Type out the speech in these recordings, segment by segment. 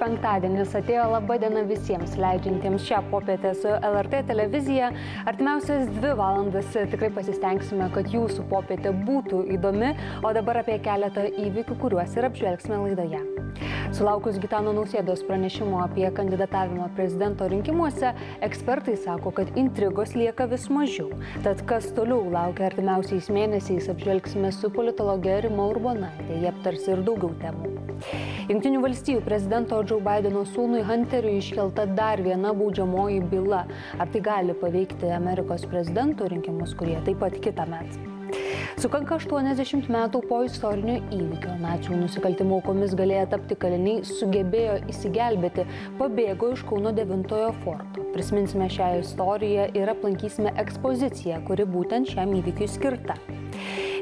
Penktadienis atėjo laba diena visiems leidžiantiems šią popietę su LRT televizija. Artimiausias dvi valandas tikrai pasistengsime, kad jūsų popietė būtų įdomi, o dabar apie keletą įvykių, kuriuos ir apžvelgsime laidoje. Sulaukus Gitano Nausėdos pranešimo apie kandidatavimą prezidento rinkimuose, ekspertai sako, kad intrigos lieka vis mažiau. Tad kas toliau laukia artimiausiais mėnesiais, apžvelgsime su politologe Rima Urbonaitė. Jie aptars ir daugiau temų. Junktinių valstybių prezidento Joe Bideno sūnui Hunteriui iškelta dar viena baudžiamoji byla. Ar tai gali paveikti Amerikos prezidento rinkimus, kurie taip pat kitą metą? Sukanka 80 metų po istorinio įvykio. Nacijų nusikaltimo aukomis galėję tapti kaliniai sugebėjo įsigelbėti, pabėgo iš Kauno 9 forto. Prisiminsime šią istoriją ir aplankysime ekspoziciją, kuri būtent šiam įvykiui skirta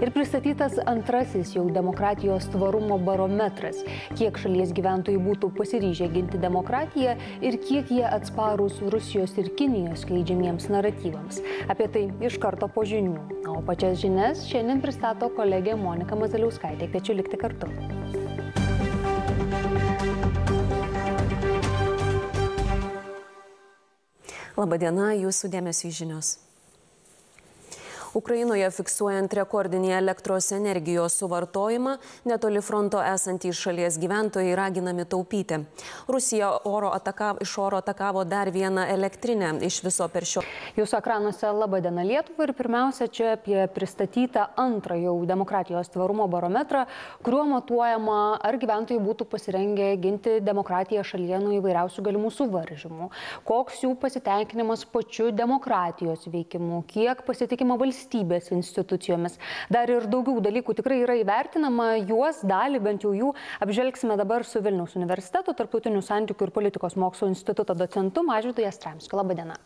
ir pristatytas antrasis jau demokratijos tvarumo barometras, kiek šalies gyventojai būtų pasiryžę ginti demokratiją ir kiek jie atsparūs Rusijos ir Kinijos skleidžiamiems naratyvams. Apie tai iš karto po žinių. O pačias žinias šiandien pristato kolegė Monika Mazaliauskaitė. Kviečiu likti kartu. Labadiena, jūsų dėmesio žinios. Ukrainoje fiksuojant rekordinį elektros energijos suvartojimą, netoli fronto esantys šalies gyventojai raginami taupyti. Rusija oro atakavo, iš oro atakavo dar vieną elektrinę iš viso per šio. Jūsų ekranuose laba diena Lietuva ir pirmiausia čia apie pristatytą antrą jau demokratijos tvarumo barometrą, kuriuo matuojama, ar gyventojai būtų pasirengę ginti demokratiją šalyje nuo įvairiausių galimų suvaržymų, koks jų pasitenkinimas pačiu demokratijos veikimu, kiek pasitikima valstybė valstybės institucijomis. Dar ir daugiau dalykų tikrai yra įvertinama, juos dalį bent jau jų apžvelgsime dabar su Vilniaus universiteto tarptautinių santykių ir politikos mokslo instituto docentu Mažvidu Jastramskiu. Labadiena.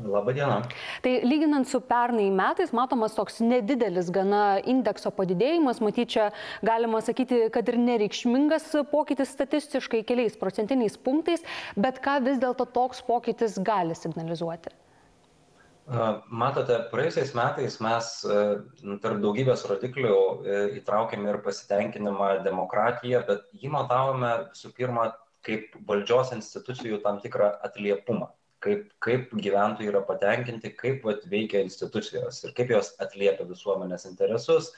Labadiena. Tai lyginant su pernai metais, matomas toks nedidelis gana indekso padidėjimas, matyt, čia galima sakyti, kad ir nereikšmingas pokytis statistiškai keliais procentiniais punktais, bet ką vis dėlto toks pokytis gali signalizuoti? Matote, praėjusiais metais mes tarp daugybės rodiklių įtraukėme ir pasitenkinimą demokratiją, bet jį matavome visų pirma kaip valdžios institucijų tam tikrą atliepumą, kaip, kaip gyventojai yra patenkinti, kaip vat, veikia institucijos ir kaip jos atliepia visuomenės interesus,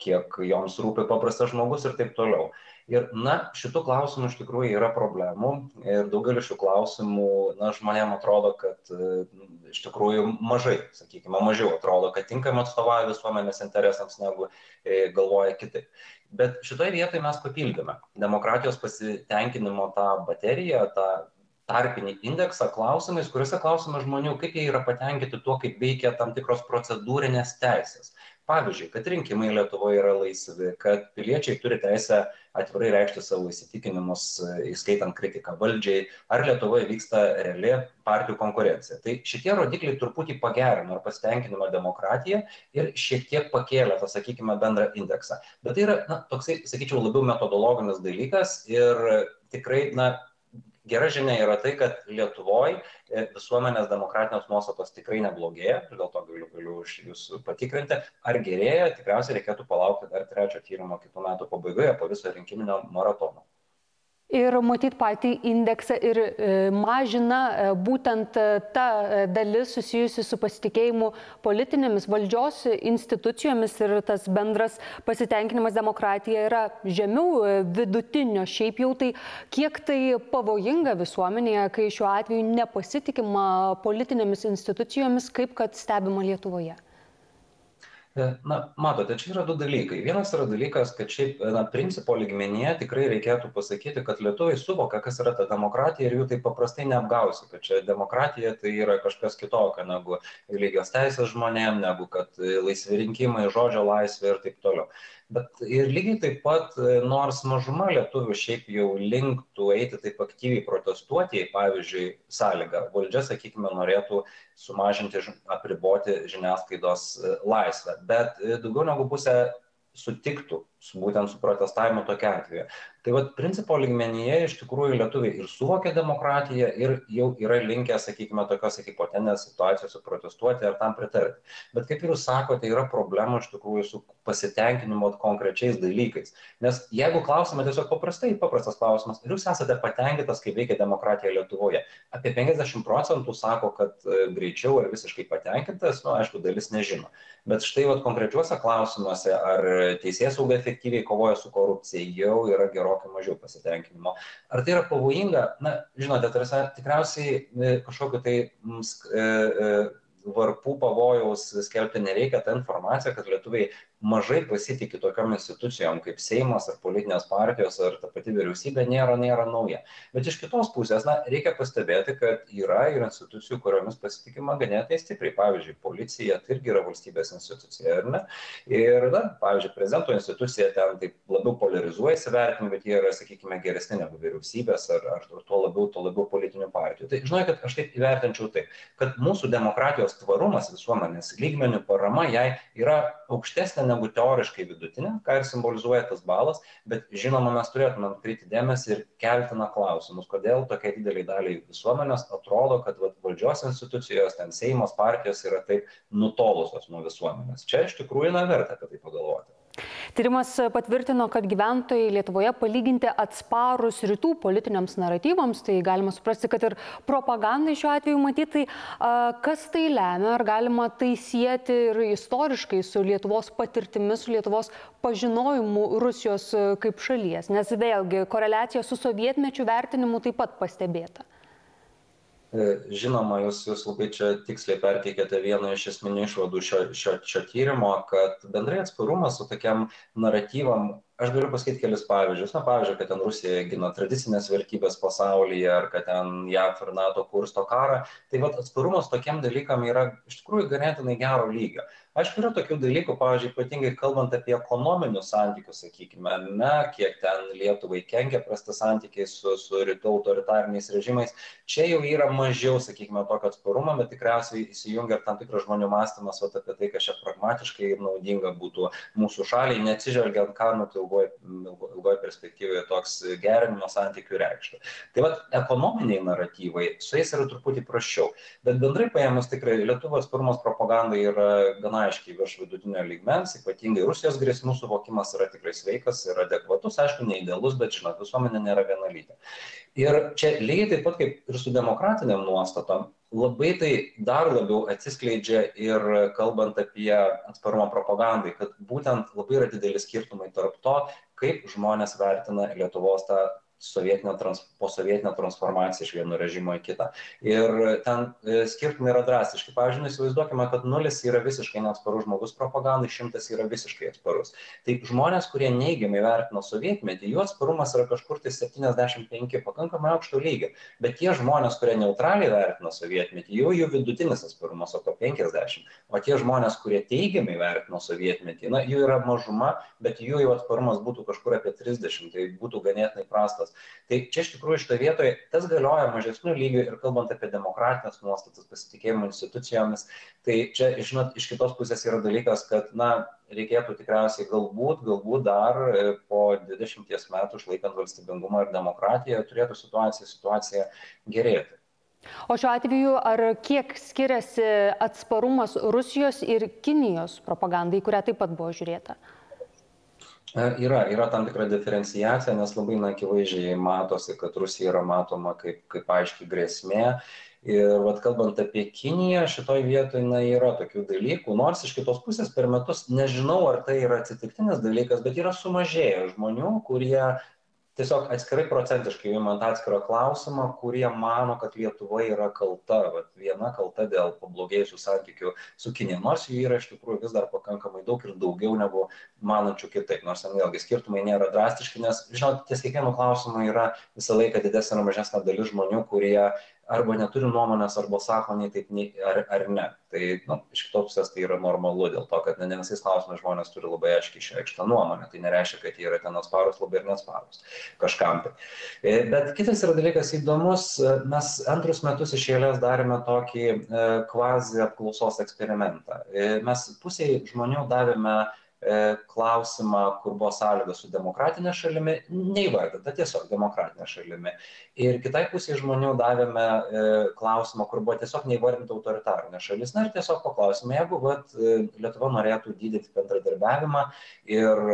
kiek joms rūpi paprastas žmogus ir taip toliau. Ir, na, šitų klausimų iš tikrųjų yra problemų ir daugelis šių klausimų, na, žmonėms atrodo, kad iš tikrųjų mažai, sakykime, mažiau atrodo, kad tinkamai atstovauja visuomenės interesams, negu e, galvoja kitaip. Bet šitoje vietoje mes papildėme demokratijos pasitenkinimo tą bateriją, tą tarpinį indeksą klausimais, kuriuose klausime žmonių, kaip jie yra patenkinti tuo, kaip veikia tam tikros procedūrinės teisės pavyzdžiui kad rinkimai lietuvoj yra laisvi kad piliečiai turi teisę atvirai reikšti savo įsitikinimus įskaitant kritiką valdžiai ar lietuvoj vyksta reali partijų konkurencija. Tai šitie rodikliai truputį pagerino ir pasitenkinimą demokratija ir šiek tiek pakėlė tą sakykime bendrą indeksą. Bet tai yra na toksai sakyčiau labiau metodologinis dalykas ir tikrai na gera žinia yra tai kad lietuvoj visuomenės demokratinės nuostatos tikrai neblogėja dėl to galiu galiu jus patikrinti. Ar gerėja tikriausiai reikėtų palaukti dar trečio tyrimo kitų metų pabaigoje po viso rinkiminio maratono ir matyt patį indeksą ir e, mažina e, būtent e, ta dalis susijusi su pasitikėjimu politinėmis valdžios institucijomis ir tas bendras pasitenkinimas demokratija yra žemiau vidutinio šiaip jau tai kiek tai pavojinga visuomenėje, kai šiuo atveju nepasitikima politinėmis institucijomis, kaip kad stebima Lietuvoje. E, na matote čia yra du dalykai. Vienas yra dalykas kad šiaip na principo lygmenyje tikrai reikėtų pasakyti kad lietuviai suvokia kas yra ta demokratija ir jų taip paprastai neapgausi kad čia demokratija tai yra kažkas kitokio negu lygios teisės žmonėm negu kad laisvi rinkimai žodžio laisvė ir taip toliau bet ir lygiai taip pat nors mažuma lietuvių šiaip jau linktų eiti taip aktyviai protestuoti pavyzdžiui sąlyga valdžia sakykime norėtų sumažinti apriboti žiniasklaidos laisvę. Bet daugiau negu pusė sutiktų su būtent su protestavimu tokiu atveju tai vat principo lygmenyje iš tikrųjų lietuviai ir suvokia demokratiją ir jau yra linkę sakykime tokiose hipotetinėse situacijose protestuoti ar tam pritarti. Bet kaip ir jūs sakote yra problemų iš tikrųjų su pasitenkinimu konkrečiais dalykais. Nes jeigu klausiame tiesiog paprastai paprastas klausimas ar jūs esate patenkintas kaip veikia demokratija lietuvoje apie penkiasdešim procentų sako kad e, greičiau ar visiškai patenkintas nu aišku dalis nežino. Bet štai vat konkrečiuose klausimuose ar teisėsauga efektyviai kovoja su korupcija jau yra gerokai mažiau pasitenkinimo. Ar tai yra pavojinga? Na žinote ta prasme tikriausiai e, kažkokiu tai mums e, varpų pavojaus skelbti nereikia. Ta informacija kad lietuviai mažai pasitiki tokiom institucijom kaip seimas ar politinės partijos ar ta pati vyriausybė nėra nėra nauja. Bet iš kitos pusės na reikia pastebėti kad yra ir institucijų kuriomis pasitikima ganėtinai stipriai. Pavyzdžiui policija tai irgi yra valstybės institucija ar ne? Ir na pavyzdžiui prezidento institucija ten taip labiau poliarizuojasi vertinimai bet jie yra sakykime geresni negu vyriausybės ar ar tuo labiau tuo labiau politinių partijų. Tai žinokit aš taip įvertinčiau taip kad mūsų demokratijos tvarumas visuomenės lygmeniu parama jai yra aukštesnė negu teoriškai vidutinė ką ir simbolizuoja tas balas bet žinoma mes turėtumėm atkreipti dėmesį ir kelti na klausimus kodėl tokiai didelei daliai visuomenės atrodo kad vat valdžios institucijos ten seimas partijos yra taip nutolusios nuo visuomenės. Čia iš tikrųjų na verta apie tai pagalvoti Tyrimas patvirtino, kad gyventojai Lietuvoje palyginti atsparus rytų politiniams naratyvams, tai galima suprasti, kad ir propagandai šiuo atveju matyti, kas tai lemia, ar galima tai sieti ir istoriškai su Lietuvos patirtimis, su Lietuvos pažinojimu Rusijos kaip šalies, nes vėlgi koreliacija su sovietmečių vertinimu taip pat pastebėta. E, žinoma, jūs, jūs labai čia tiksliai perteikėte vieną iš esminių išvadų šio, šio, šio tyrimo, kad bendrai atsparumas su tokiam naratyvam, aš galiu pasakyti kelis pavyzdžius. Na, pavyzdžiui, kad ten Rusija gina tradicinės vertybės pasaulyje, ar kad ten JAF ir NATO kursto karą. Tai vad atsparumas tokiem dalykam yra iš tikrųjų ganėtinai gero lygio aišku yra tokių dalykų pavyzdžiui ypatingai kalbant apie ekonominius santykius sakykime ar ne kiek ten lietuvai kenkia prasti santykiai su su rytų autoritariniais režimais. Čia jau yra mažiau sakykime tokio atsparumo bet tikriausiai įsijungia ir tam tikras žmonių mąstymas vat apie tai kas čia pragmatiškai ir naudinga būtų mūsų šaliai neatsižvelgiant ką nu tai ilgoj ilgoj perspektyvoj toks gerinimo santykių reikštų. Tai vat ekonominiai naratyvai su jais yra truputį prasčiau. Bet bendrai paėmus tikrai lietuvių atsparumas propagandai yra gana aiškiai virš vidutinio lygmens ypatingai rusijos grėsmių suvokimas yra tikrai sveikas ir adekvatus aišku neidealus bet žinot visuomenė nėra vienalytė. Ir čia lygiai taip pat kaip ir su demokratinėm nuostatom labai tai dar labiau atsiskleidžia ir kalbant apie atsparumą propagandai kad būtent labai yra dideli skirtumai tarp to kaip žmonės vertina lietuvos tą sovietinę trans posovietinę transformaciją iš vieno režimo į kitą. Ir ten e, skirtumai yra drastiški. Pavyzdžiui nu įsivaizduokime kad nulis yra visiškai neatsparus žmogus propagandai šimtas yra visiškai atsparus. Tai žmonės kurie neigiamai vertino sovietmetį jų atsparumas yra kažkur tai septyniasdešim penki pakankamai aukšto lygio. Bet tie žmonės kurie neutraliai vertino sovietmetį jau jų vidutinis atsparumas apie penkiasdešim o tie žmonės kurie teigiamai vertino sovietmetį na jų yra mažuma bet jų jau atsparumas būtų kažkur apie trisdešim tai būtų ganėtinai prastas tai čia iš tikrųjų šitoj vietoj tas galioja mažesniu lygiu ir kalbant apie demokratines nuostatas pasitikėjimo institucijomis tai čia žinot iš kitos pusės yra dalykas kad na reikėtų tikriausiai galbūt galbūt dar e, po dvidešimties metų išlaikant valstybingumą ir demokratiją turėtų situacija situacija gerėti O šiuo atveju ar kiek skiriasi atsparumas Rusijos ir Kinijos propagandai, kurią taip pat buvo žiūrėta? Yra, yra tam tikra diferenciacija, nes labai na, akivaizdžiai matosi, kad Rusija yra matoma kaip, kaip aiški grėsmė. Ir vat, kalbant apie Kiniją, šitoj vietoje na, yra tokių dalykų, nors iš kitos pusės per metus nežinau, ar tai yra atsitiktinis dalykas, bet yra sumažėję žmonių, kurie tiesiog atskirai procentiškai imant atskirą klausimą kurie mano kad lietuva yra kalta vat viena kalta dėl pablogėjusių santykių su kinija. Nors jų yra iš tikrųjų vis dar pakankamai daug ir daugiau negu manančių kitaip nors ten vėlgi skirtumai nėra drastiški nes žinot ties kiekvienu klausimu yra visą laiką didesnė ar mažesnė dalis žmonių kurie arba neturi nuomonės arba sako nei taip nei ar ar ne. Tai nu iš kitos pusės tai yra normalu dėl to kad ne ne visais klausimais žmonės turi labai aiškiai išreikštą nuomonę. Tai nereiškia kad jie yra ten atsparūs labai ir neatsparūs kažkam tai. E, bet kitas yra dalykas įdomus. Mes antrus metus iš eilės darėme tokį e, kvazi apklausos eksperimentą. E, mes pusei žmonių davėme klausimą, kur buvo sąlyga su demokratinė šalimi, neįvardinta tiesiog demokratinė šalimi. Ir kitai pusė žmonių davėme klausimą, kur buvo tiesiog neįvardinta autoritarinė šalis. Na ir tiesiog paklausime, jeigu vat, Lietuva norėtų didinti bendradarbiavimą ir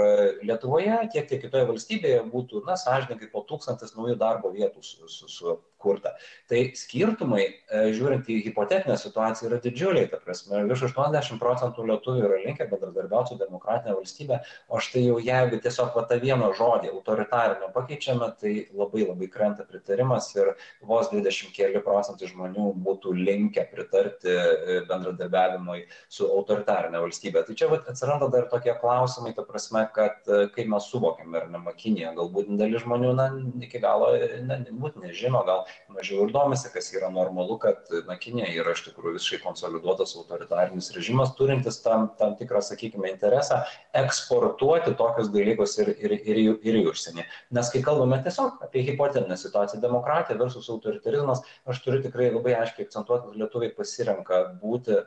Lietuvoje, tiek tiek kitoje valstybėje būtų, na, sąžininkai po tūkstantis naujų darbo vietų su, su, su kurta. Tai skirtumai, e, žiūrint į hipotetinę situaciją, yra didžiuliai. Ta prasme, virš 80 procentų lietuvių yra linkę bendradarbiauti su demokratinė valstybė, o štai jau jeigu tiesiog va tą vieną žodį autoritarinio pakeičiame, tai labai labai krenta pritarimas ir vos 20 keli procentai žmonių būtų linkę pritarti e, bendradarbiavimui su autoritarinė valstybė. Tai čia va, atsiranda dar tokie klausimai, ta prasme, kad e, kaip mes suvokiame, ar ne Makinėje, galbūt dalis žmonių na, iki galo ne, būt nežino, gal mažiau ir domisi, kas yra normalu, kad na, Kinė yra iš tikrųjų visiškai konsoliduotas autoritarinis režimas, turintis tam, tam tikrą, sakykime, interesą eksportuoti tokius dalykus ir, ir, ir, ir į užsienį. Nes kai kalbame tiesiog apie hipotetinę situaciją, demokratija versus autoritarizmas, aš turiu tikrai labai aiškiai akcentuoti, kad lietuviai pasirenka būti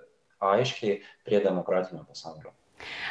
aiškiai prie demokratinio pasaulio.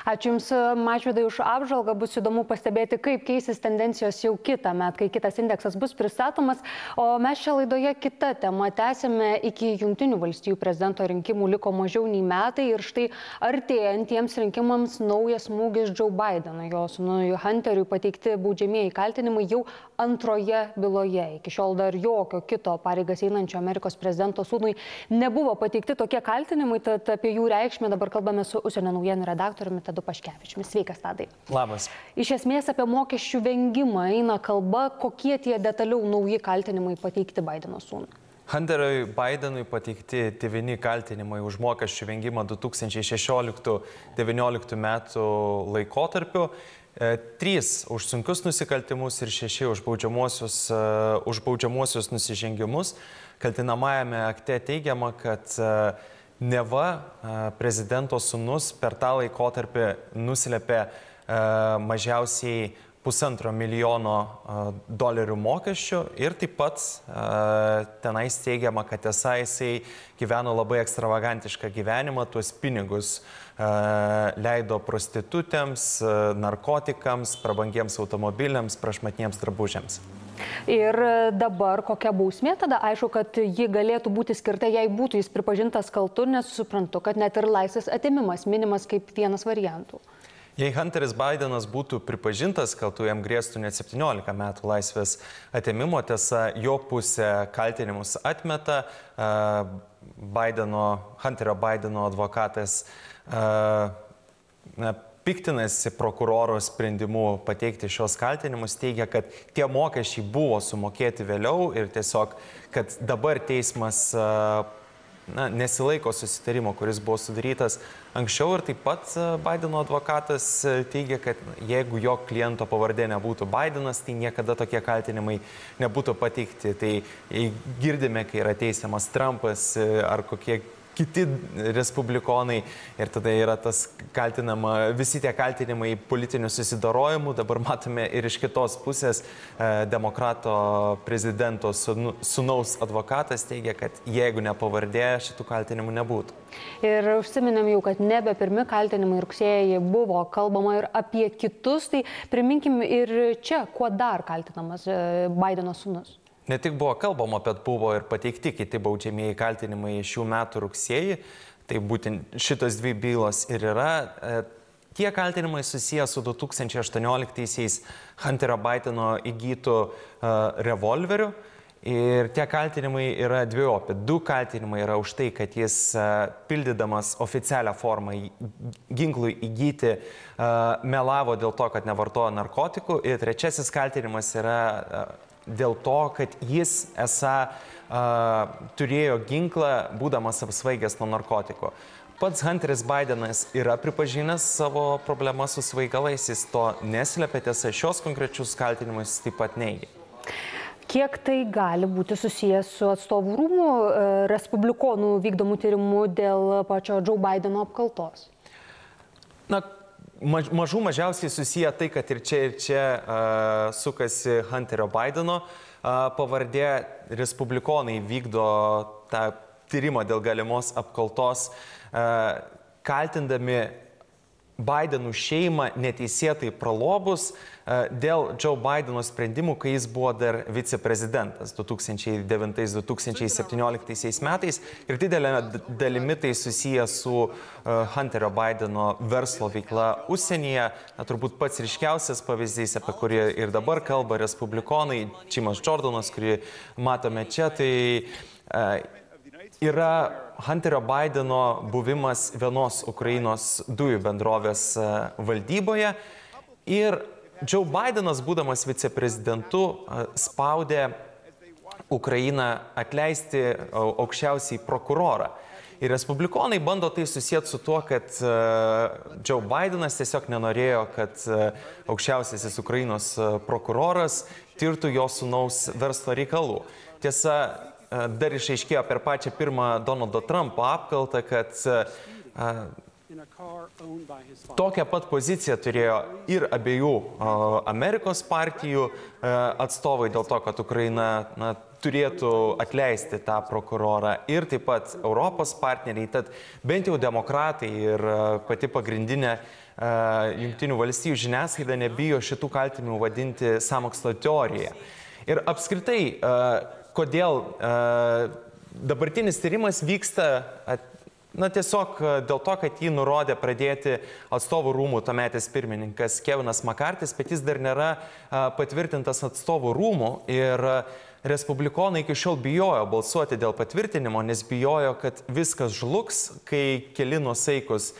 Ačiū Jums, Mažvidai, už apžvalgą. Bus įdomu pastebėti, kaip keisis tendencijos jau kitą metą, kai kitas indeksas bus pristatomas. O mes šią laidoje kitą temą tęsime iki Junktinių valstybių prezidento rinkimų liko mažiau nei metai ir štai artėjantiems rinkimams naujas smūgis Joe Bidenui. Jo sunui Hunteriui pateikti baudžiamieji kaltinimai jau antroje byloje. Iki šiol dar jokio kito pareigas einančio Amerikos prezidento sūnui nebuvo pateikti tokie kaltinimai, tad apie jų reikšmę dabar kalbame su užsienio naujienų redaktoriumi redaktoriumi Tadu Paškevičiumi. Sveikas, Tadai. Labas. Iš esmės apie mokesčių vengimą eina kalba, kokie tie detaliau nauji kaltinimai pateikti Bideno sūnui. Hunteriui Bidenui pateikti tevini kaltinimai už mokesčių vengimą 2016-2019 metų laikotarpiu. E, trys už sunkius nusikaltimus ir šeši už baudžiamuosius, uh, už baudžiamuosius nusižengimus. Kaltinamajame akte teigiama, kad uh, neva prezidento sunus per tą laikotarpį nuslėpė mažiausiai pusantro milijono dolerių mokesčių ir taip pat tenais teigiama, kad tiesa jisai gyveno labai ekstravagantišką gyvenimą, tuos pinigus leido prostitutėms, narkotikams, prabangiems automobiliams, prašmatniems drabužiams. Ir dabar kokia bausmė tada, aišku, kad ji galėtų būti skirta, jei būtų jis pripažintas kaltu, nes suprantu, kad net ir laisvės atimimas minimas kaip vienas variantų. Jei Hunteris Bidenas būtų pripažintas kaltu, jam grėstų net 17 metų laisvės atimimo, tiesa, jo pusė kaltinimus atmeta. Bideno, Hunterio Bideno advokatas na, piktinasi prokuroro sprendimu pateikti šios kaltinimus, teigia, kad tie mokesčiai buvo sumokėti vėliau ir tiesiog, kad dabar teismas na, nesilaiko susitarimo, kuris buvo sudarytas anksčiau ir taip pat Bideno advokatas teigia, kad jeigu jo kliento pavardė nebūtų Bidenas, tai niekada tokie kaltinimai nebūtų pateikti. Tai girdime, kai yra teisiamas Trumpas ar kokie kiti respublikonai ir tada yra tas kaltinama, visi tie kaltinimai politinių susidarojimų, dabar matome ir iš kitos pusės e, demokrato prezidento sunaus advokatas teigia, kad jeigu nepavardė, šitų kaltinimų nebūtų. Ir užsiminėm jau, kad nebe pirmi kaltinimai rugsėjai buvo kalbama ir apie kitus, tai priminkim ir čia, kuo dar kaltinamas e, Bideno sunus. Ne tik buvo kalbama, bet buvo ir pateikti kiti baudžiamieji kaltinimai šių metų rugsėjį. Tai būtent šitos dvi bylos ir yra. E, tie kaltinimai susijęs su 2018-aisiais Hunterio Bideno įgytų uh, revolveriu. Ir tie kaltinimai yra dviejopi. Du kaltinimai yra už tai, kad jis uh, pildydamas oficialią formą ginklui įgyti melavo dėl to, kad nevartojo narkotikų. Ir trečiasis kaltinimas yra dėl to, kad jis esą uh, turėjo ginklą, būdamas apsvaigęs nuo narkotikų. Pats Hunteris Bidenas yra pripažinęs savo problemą su svaigalais, jis to neslėpė, tiesa, šios konkrečius kaltinimus taip pat neigia. Kiek tai gali būti susijęs su atstovų rūmų e, respublikonų vykdomų tyrimų dėl pačio Joe Bideno apkaltos? Na, maž, mažų mažiausiai susiję tai, kad ir čia ir čia uh, sukasi Hunterio Bideno uh, pavardė, respublikonai vykdo tą tyrimą dėl galimos apkaltos, uh, kaltindami Bidenų šeimą neteisėtai pralobus e, dėl Joe Bideno sprendimų, kai jis buvo dar viceprezidentas 2009-2017 metais ir didelė dalimi tai susiję su e, Hunterio Bideno verslo veikla užsienyje. Na, turbūt pats ryškiausias pavyzdys, apie kurį ir dabar kalba respublikonai, Čimas Jordanas, kurį matome čia, tai yra Hunterio Bideno buvimas vienos Ukrainos dujų bendrovės e, valdyboje ir Joe Bidenas, būdamas viceprezidentu, e, spaudė Ukrainą atleisti e, aukščiausiai prokurorą. Ir respublikonai bando tai susijęti su tuo, kad Joe Bidenas tiesiog nenorėjo, kad aukščiausiasis Ukrainos prokuroras tirtų jo sunaus verslo reikalų. Tiesa, dar išaiškėjo per pačią pirmą Donaldo Trumpo apkaltą, kad e, Tokią pat poziciją turėjo ir abiejų Amerikos partijų e, atstovai dėl to, kad Ukraina na, turėtų atleisti tą prokurorą ir taip pat Europos partneriai. Tad bent jau demokratai ir pati pagrindinė Junktinių valstybių žiniasklaida nebijo šitų kaltinimų vadinti samokslo teorija. Ir apskritai kodėl e, dabartinis tyrimas vyksta Na tiesiog e, dėl to, kad jį nurodė pradėti atstovų rūmų tuometis pirmininkas Kevinas Makartis, bet jis dar nėra e, patvirtintas atstovų rūmų ir respublikonai iki šiol bijojo balsuoti dėl patvirtinimo, nes bijojo, kad viskas žlugs, kai keli nusaikus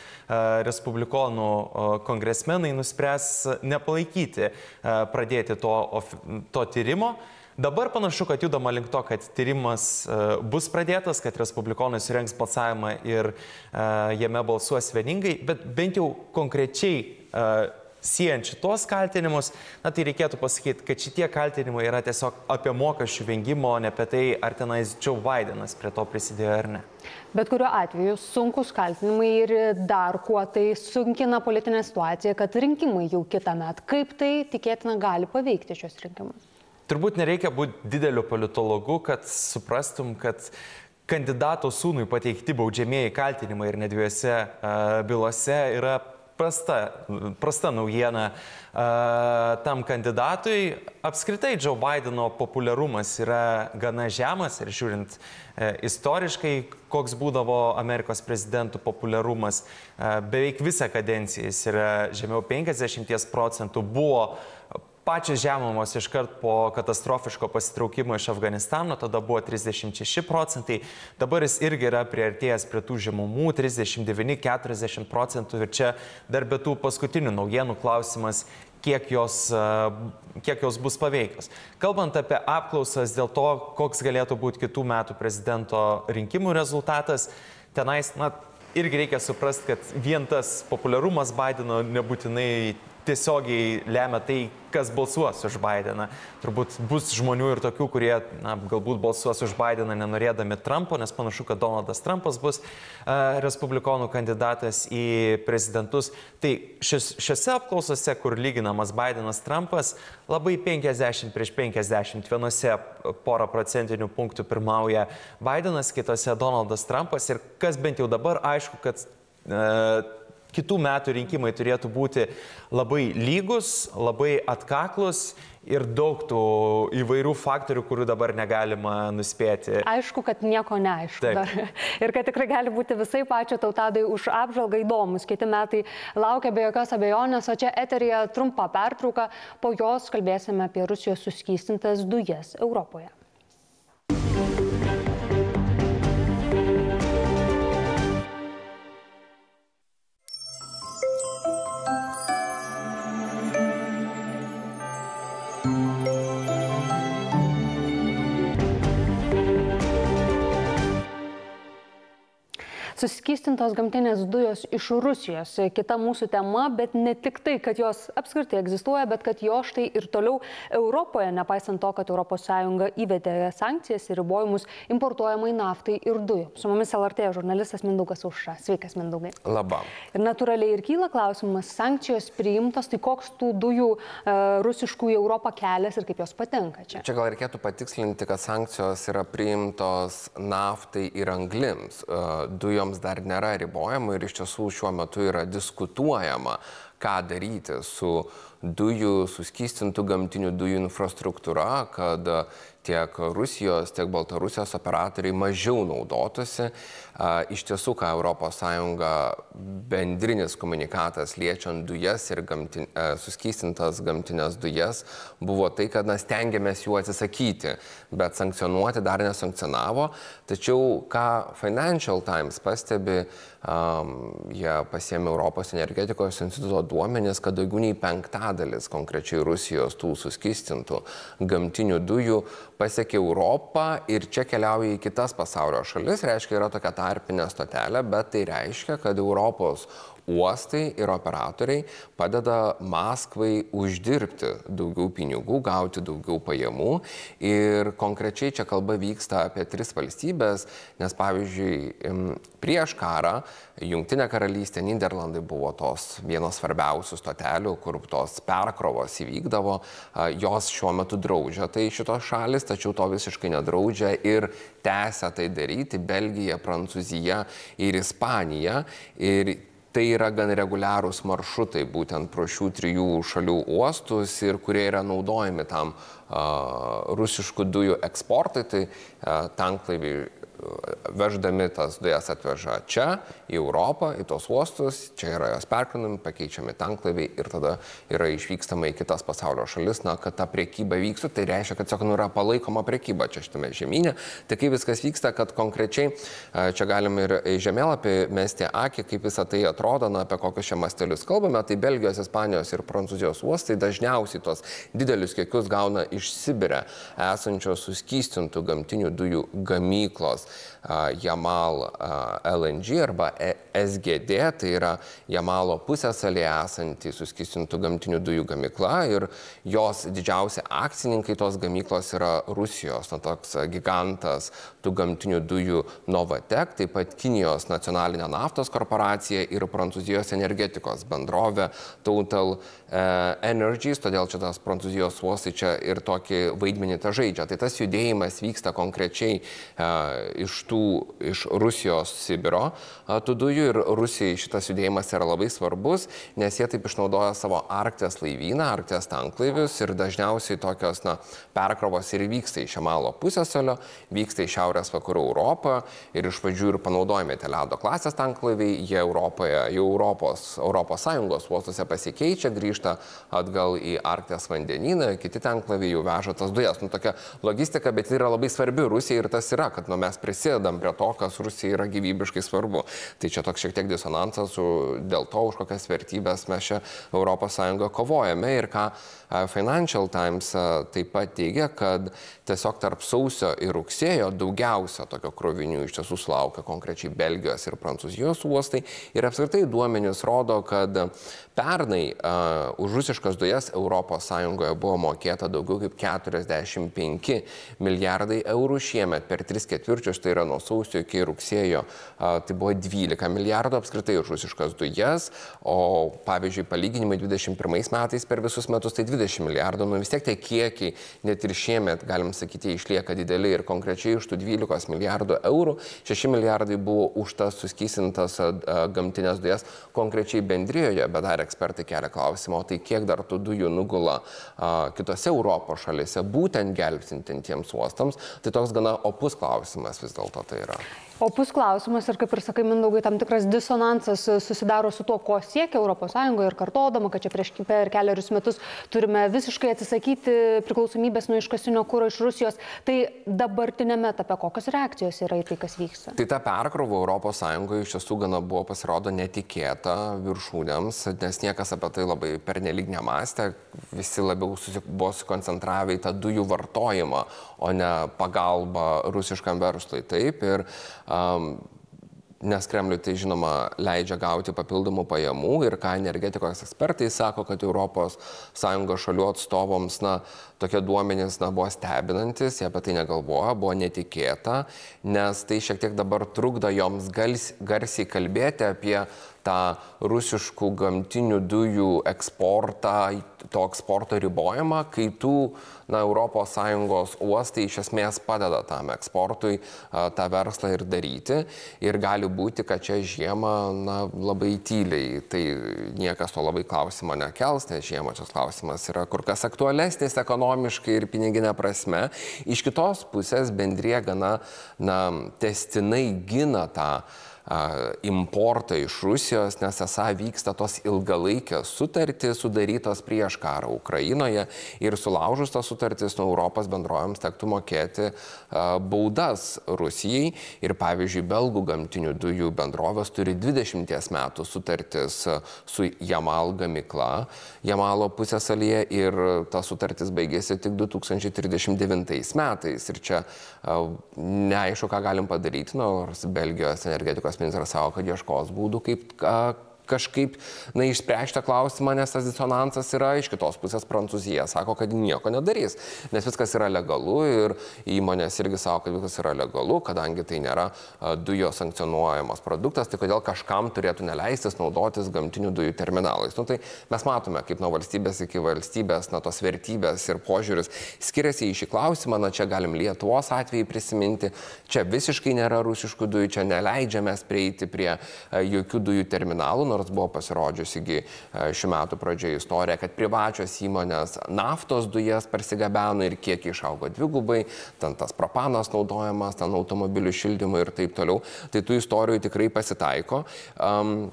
respublikonų kongresmenai nuspręs nepalaikyti pradėti to, to tyrimo. Dabar panašu, kad judama link to, kad tyrimas e, bus pradėtas, kad respublikonai surenks balsavimą ir e, jame balsuos vieningai, bet bent jau konkrečiai e, siejant šitos kaltinimus, na tai reikėtų pasakyti, kad šitie kaltinimai yra tiesiog apie mokesčių vengimo, o ne apie tai, ar tenais Joe Bidenas prie to prisidėjo ar ne. Bet kuriuo atveju sunkus kaltinimai ir dar kuo tai sunkina politinę situaciją, kad rinkimai jau kitą metą. Kaip tai tikėtina gali paveikti šios rinkimus? Turbūt nereikia būti dideliu politologu, kad suprastum, kad kandidato sūnui pateikti baudžiamieji kaltinimai ir ne dviejose uh, bylose yra prasta, prasta naujiena uh, tam kandidatui. Apskritai, Joe Bideno populiarumas yra gana žemas ir žiūrint uh, istoriškai, koks būdavo Amerikos prezidentų populiarumas, uh, beveik visą kadenciją jis yra žemiau 50 procentų, buvo pačios žemumos iškart po katastrofiško pasitraukimo iš Afganistano, tada buvo 36 procentai, dabar jis irgi yra priartėjęs prie tų žemumų 39-40 procentų ir čia dar be tų paskutinių naujienų klausimas, kiek jos, kiek jos bus paveikios. Kalbant apie apklausas dėl to, koks galėtų būti kitų metų prezidento rinkimų rezultatas, tenais, na, irgi reikia suprasti, kad vien tas populiarumas Bideno nebūtinai tiesiogiai lemia tai, kas balsuos už Bideną. Turbūt bus žmonių ir tokių, kurie na, galbūt balsuos už Bideną nenorėdami Trumpo, nes panašu, kad Donaldas Trumpas bus uh, respublikonų kandidatas į prezidentus. Tai šios, šiose apklausose, kur lyginamas Bidenas Trumpas, labai 50 prieš 50, vienose porą procentinių punktų pirmauja Bidenas, kitose Donaldas Trumpas ir kas bent jau dabar aišku, kad uh, kitų metų rinkimai turėtų būti labai lygus, labai atkaklus ir daug tų įvairių faktorių, kurių dabar negalima nuspėti. Aišku, kad nieko neaišku. Taip. Dar. Ir kad tikrai gali būti visai pačio tautadai už apžvalgą įdomus. Kiti metai laukia be jokios abejonės, o čia eterija trumpa pertrauka, po jos kalbėsime apie Rusijos suskystintas dujas Europoje. Suskystintos gamtinės dujos iš Rusijos. Kita mūsų tema, bet ne tik tai, kad jos apskritai egzistuoja, bet kad jo štai ir toliau Europoje, nepaisant to, kad ES įvedė sankcijas ir ribojimus importuojamai naftai ir dujų. Su mumis LRT žurnalistas Mindaugas Užša. Sveikas, Mindaugai. Labą. Ir natūraliai ir kyla klausimas, sankcijos priimtos, tai koks tų dujų e, rusiškų į Europą kelias ir kaip jos patenka čia? Čia gal reikėtų patikslinti, kad sankcijos yra priimtos naftai ir anglims. E, dujoms joms dar nėra ribojama ir iš tiesų šiuo metu yra diskutuojama, ką daryti su dujų, suskystintų gamtinių dujų infrastruktūra, kad tiek Rusijos, tiek Baltarusijos operatoriai mažiau naudotųsi. Iš tiesų, ką ES bendrinis komunikatas liečiant dujas ir gamtin, suskystintas gamtinės dujas buvo tai, kad mes stengiamės jų atsisakyti, bet sankcionuoti dar nesankcionavo. Tačiau, ką Financial Times pastebi, um, jie pasiemė Europos energetikos instituto duomenis, kad daugiau nei penktadalis konkrečiai Rusijos tų suskystintų gamtinių dujų pasiekė Europą ir čia keliauja į kitas pasaulio šalis, reiškia, yra tokia tarpinė stotelė, bet tai reiškia, kad Europos uostai ir operatoriai padeda Maskvai uždirbti daugiau pinigų, gauti daugiau pajamų. Ir konkrečiai čia kalba vyksta apie tris valstybės, nes pavyzdžiui, prieš karą Junktinė karalystė, Niderlandai buvo tos vienos svarbiausių stotelių, kur tos perkrovos įvykdavo, jos šiuo metu draudžia tai šitos šalis, tačiau to visiškai nedraudžia ir tęsia tai daryti Belgija, Prancūzija ir Ispanija. Ir tai yra gan reguliarūs maršrutai būtent pro šių trijų šalių uostus ir kurie yra naudojami tam uh, rusiškų dujų eksportui, tai tanklaiviai veždami tas dujas atveža čia, į Europą, į tos uostus, čia yra jos perkrinami, pakeičiami tanklaiviai ir tada yra išvykstama į kitas pasaulio šalis, na, kad ta priekyba vyktų, tai reiškia, kad tiesiog nu, yra palaikoma priekyba čia šitame žemynė. Tai kaip viskas vyksta, kad konkrečiai čia galim ir žemėlapį mesti akį, kaip visą tai atrodo, na, apie kokius čia mastelius kalbame, tai Belgijos, Ispanijos ir Prancūzijos uostai dažniausiai tos didelius kiekius gauna iš Sibirė esančios suskystintų gamtinių dujų gamyklos. Jamal LNG arba e SGD, tai yra Jamalo pusėsalėje esanti suskistintų gamtinių dujų gamykla ir jos didžiausi akcininkai tos gamyklos yra Rusijos, na toks gigantas tų gamtinių dujų Novatek, taip pat Kinijos nacionalinė naftos korporacija ir Prancūzijos energetikos bendrovė Total Energies, todėl čia tas Prancūzijos uostai čia ir tokį vaidmenį tą žaidžia. Tai tas judėjimas vyksta konkrečiai iš tų, iš Rusijos Sibiro tų dujų ir Rusijai šitas judėjimas yra labai svarbus, nes jie taip išnaudoja savo Arktės laivyną, Arktės tanklaivius ir dažniausiai tokios na, perkrovos ir vyksta iš Šamalo pusėsalio, vyksta į Šiaurės vakarų Europą ir iš pradžių ir panaudojami tie ledo klasės tanklaiviai, jie Europoje, jau Europos, Europos Sąjungos uostuose pasikeičia, grįžta atgal į Arktės vandenyną, kiti tanklaiviai jau veža tas dujas. Nu, tokia logistika, bet yra labai svarbi Rusijai ir tas yra, kad nu, mes prisidedam prie to, kas Rusijai yra gyvybiškai svarbu. Tai čia toks šiek tiek disonansas dėl to, už kokias vertybės mes čia ES kovojame ir ką Financial Times taip pat teigia, kad tiesiog tarp sausio ir rugsėjo daugiausia tokio krovinių iš tiesų sulaukia konkrečiai Belgijos ir Prancūzijos uostai. Ir apskritai duomenys rodo, kad pernai uh, už rusiškas dujas ES buvo mokėta daugiau kaip 45 milijardai eurų šiemet per 3 ketvirčius, tai yra nuo sausio iki rugsėjo, uh, tai buvo 12 milijardų apskritai už rusiškas dujas, o pavyzdžiui palyginimai 21 metais per visus metus tai 20 milijardų, nu vis tiek tie kiekiai net ir šiemet, galim sakyti, išlieka dideli ir konkrečiai iš tų 12 milijardų eurų 6 milijardai buvo už tas suskysintas gamtinės dujas konkrečiai bendrijoje, bet dar ekspertai kelia klausimą, o tai kiek dar tų dujų nugula a, kitose Europos šalise, būtent gelbstintiems uostams, tai toks gana opus klausimas vis dėlto tai yra. Opus klausimas ir kaip ir sakai, Mindaugai, tam tikras disonansas susidaro su to, ko siekia ES ir kartodama, kad čia prieš per keliarius metus turime visiškai atsisakyti priklausomybės nuo iškasinio kūro iš Rusijos. Tai dabartinėme etape kokios reakcijos yra į tai, kas vyksta? Tai ta perkrova ES iš tiesų gana buvo pasirodo netikėta viršūnėms, nes niekas apie tai labai pernelyg nemastė, visi labiau susik buvo sukoncentravę į tą dujų vartojimą, o ne pagalbą rusiškam verslui. Taip, ir um, nes Kremliui tai žinoma leidžia gauti papildomų pajamų ir ką energetikos ekspertai sako, kad ES šalių atstovams na, tokie duomenys na, buvo stebinantis, jie apie tai negalvoja, buvo netikėta, nes tai šiek tiek dabar trukdo joms gals, garsiai kalbėti apie tą rusiškų gamtinių dujų eksportą, to eksporto ribojimą, kai tų na, ES uostai iš esmės padeda tam eksportui tą verslą ir daryti. Ir gali būti, kad čia žiemą na, labai tyliai, tai niekas to labai klausimo nekels, nes žiemą šis klausimas yra kur kas aktualesnis ekonomiškai ir piniginė prasme. Iš kitos pusės bendrė gana na, testinai gina tą importą iš Rusijos, nes esą vyksta tos ilgalaikės sutartys sudarytos prieš karą Ukrainoje ir sulaužus tas sutartys nuo Europos bendrojams tektų mokėti baudas Rusijai. Ir pavyzdžiui, belgų gamtinių dujų bendrovės turi 20 metų sutartis su Jamal gamykla Jamalo pusėsalyje ir ta sutartis baigėsi tik 2039 metais. Ir čia neaišku, ką galim padaryti, nors Belgijos energetikos ministras sako, kad ieškos būdų, kaip kažkaip, na, išspręsti klausimą, nes tas disonansas yra iš kitos pusės Prancūzija. Sako, kad nieko nedarys, nes viskas yra legalu ir įmonės irgi sako, kad viskas yra legalu, kadangi tai nėra dujos sankcionuojamas produktas, tai kodėl kažkam turėtų neleistis naudotis gamtinių dujų terminalais. Nu, tai mes matome, kaip nuo valstybės iki valstybės, na, tos vertybės ir požiūris skiriasi į šį klausimą, na, čia galim Lietuvos atvejį prisiminti, čia visiškai nėra rusiškų dujų, čia neleidžiame prieiti prie jokių dujų terminalų, nors buvo pasirodžiusi e, šių metų pradžioje istorija, kad privačios įmonės naftos dujas parsigabeno ir kiek išaugo dvigubai, ten tas propanas naudojamas, ten automobilių šildymui ir taip toliau. Tai tų istorijų tikrai pasitaiko. Um,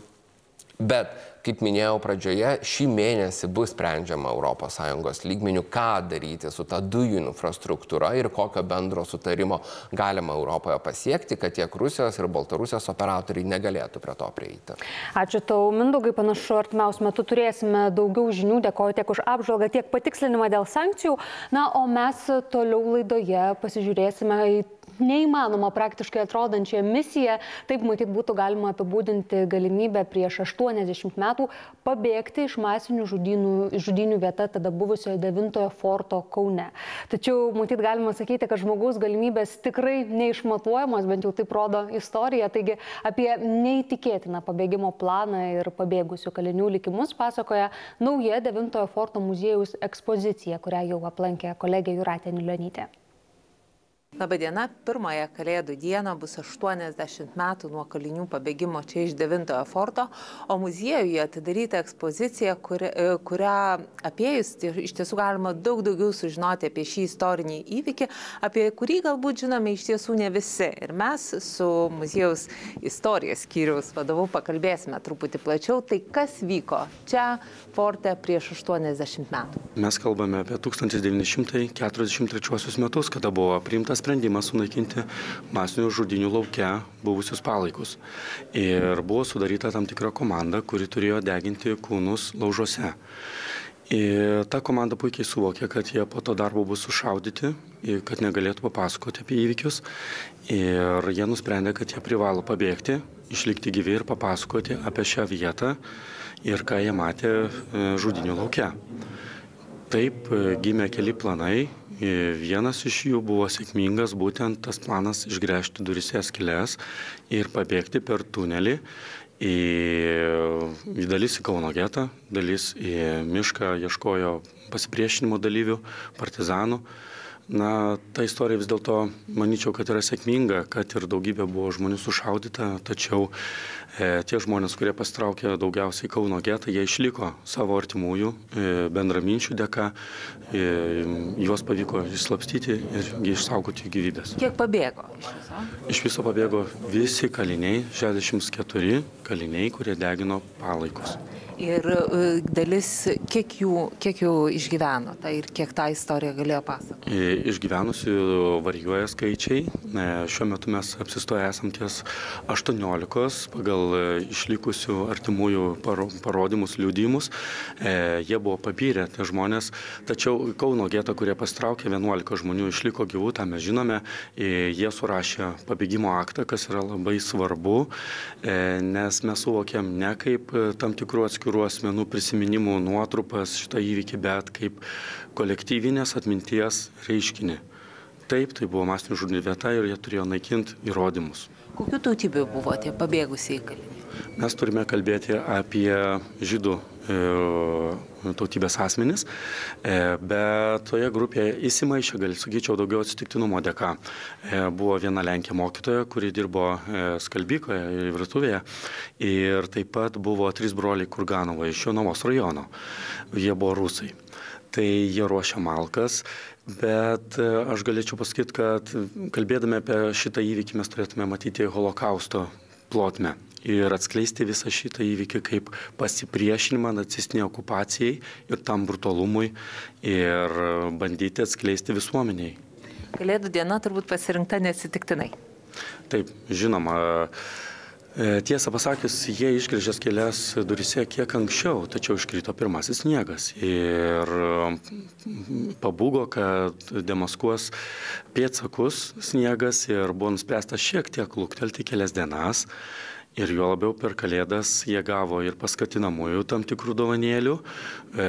bet kaip minėjau pradžioje, šį mėnesį bus sprendžiama ES lygmenių, ką daryti su ta dujų infrastruktūra ir kokio bendro sutarimo galima Europoje pasiekti, kad tiek Rusijos ir Baltarusijos operatoriai negalėtų prie to prieiti. Ačiū tau, Mindaugai, panašu, artimiausiu metu turėsime daugiau žinių, dėkoju tiek už apžvalgą, tiek patikslinimą dėl sankcijų. Na, o mes toliau laidoje pasižiūrėsime į neįmanoma praktiškai atrodančią misiją. Taip matyt būtų galima apibūdinti galimybę prieš 80 metų pabėgti iš masinių žudynų, žudinių vieta tada buvusiojo 9 forto Kaune. Tačiau matyt galima sakyti, kad žmogaus galimybės tikrai neišmatuojamos, bent jau taip rodo istorija. Taigi apie neįtikėtiną pabėgimo planą ir pabėgusių kalinių likimus pasakoja nauja 9 forto muziejaus ekspozicija, kurią jau aplankė kolegė Juratė Nilionytė. Labadiena, pirmąją Kalėdų dieną bus 80 metų nuo kalinių pabėgimo čia iš 9 forto, o muziejuje atidaryta ekspozicija, kur, e, kurią apiejus iš tiesų galima daug daugiau sužinoti apie šį istorinį įvykį, apie kurį galbūt žinome iš tiesų ne visi. Ir mes su muziejaus istorijos skyriaus vadovu pakalbėsime truputį plačiau, tai kas vyko čia forte prieš 80 metų. Mes kalbame apie 1943 metus, kada buvo priimtas sprendimą sunaikinti masinių žudinių laukia buvusius palaikus. Ir buvo sudaryta tam tikra komanda, kuri turėjo deginti kūnus laužuose. Ir ta komanda puikiai suvokė, kad jie po to darbo bus sušaudyti, kad negalėtų papasakoti apie įvykius. Ir jie nusprendė, kad jie privalo pabėgti, išlikti gyvi ir papasakoti apie šią vietą ir ką jie matė e, žudinių laukia. Taip e, gimė keli planai, Vienas iš jų buvo sėkmingas, būtent tas planas išgręžti durise skilės ir pabėgti per tunelį. Į, į dalis į Kauno getą, dalis į mišką ieškojo pasipriešinimo dalyvių, partizanų. Na, ta istorija vis dėlto, manyčiau, kad yra sėkminga, kad ir daugybė buvo žmonių sušaudyta, tačiau tie žmonės, kurie pastraukė daugiausiai Kauno getą, jie išliko savo artimųjų e, bendraminčių dėka, e, juos pavyko išslapstyti ir išsaugoti gyvybės. Kiek pabėgo? Iš viso pabėgo visi kaliniai, 64 kaliniai, kurie degino palaikus. Ir e, dalis, kiek jų, kiek jų išgyveno tai ir kiek tą istoriją galėjo pasakoti? E, išgyvenusių varijuoja skaičiai. E, šiuo metu mes apsistoję esam ties 18 pagal išlikusių artimųjų parodymus, liūdimus. Jie buvo pabyrę, tie žmonės. Tačiau Kauno getą, kurie pastraukė, 11 žmonių išliko gyvų, tą mes žinome. Jie surašė pabėgimo aktą, kas yra labai svarbu, nes mes suvokėm ne kaip tam tikrų atskirų atskirų asmenų prisiminimų nuotrupas šitą įvykį, bet kaip kolektyvinės atminties reiškinį. taip, tai buvo masinių žudinių vieta ir jie turėjo naikinti įrodymus. Kokių tautybių buvo tie pabėgusiai kaliniai? Mes turime kalbėti apie žydų e, tautybės asmenys, e, bet toje grupėje įsimaišė, gal sakyčiau, daugiau atsitiktinumo dėka. E, buvo viena Lenkija mokytoja, kuri dirbo skalbykoje, virtuvėje ir taip pat buvo trys broliai Kurganovo iš Jonavos rajono. Jie buvo rusai. Tai jie ruošia malkas, bet aš galėčiau pasakyti, kad kalbėdami apie šitą įvykį mes turėtume matyti holokausto plotmę ir atskleisti visą šitą įvykį kaip pasipriešinimą nacistiniai okupacijai ir tam brutalumui ir bandyti atskleisti visuomeniai. Kalėdų diena turbūt pasirinkta neatsitiktinai. Taip, žinoma. E, tiesą pasakius, jie išgrėžė kelias durise kiek anksčiau, tačiau iškrito pirmasis sniegas ir pabūgo, kad demaskuos pėtsakus sniegas ir buvo nuspręsta šiek tiek luktelti kelias dienas ir juo labiau per kalėdas jie gavo ir paskatinamųjų tam tikrų dovanėlių, e,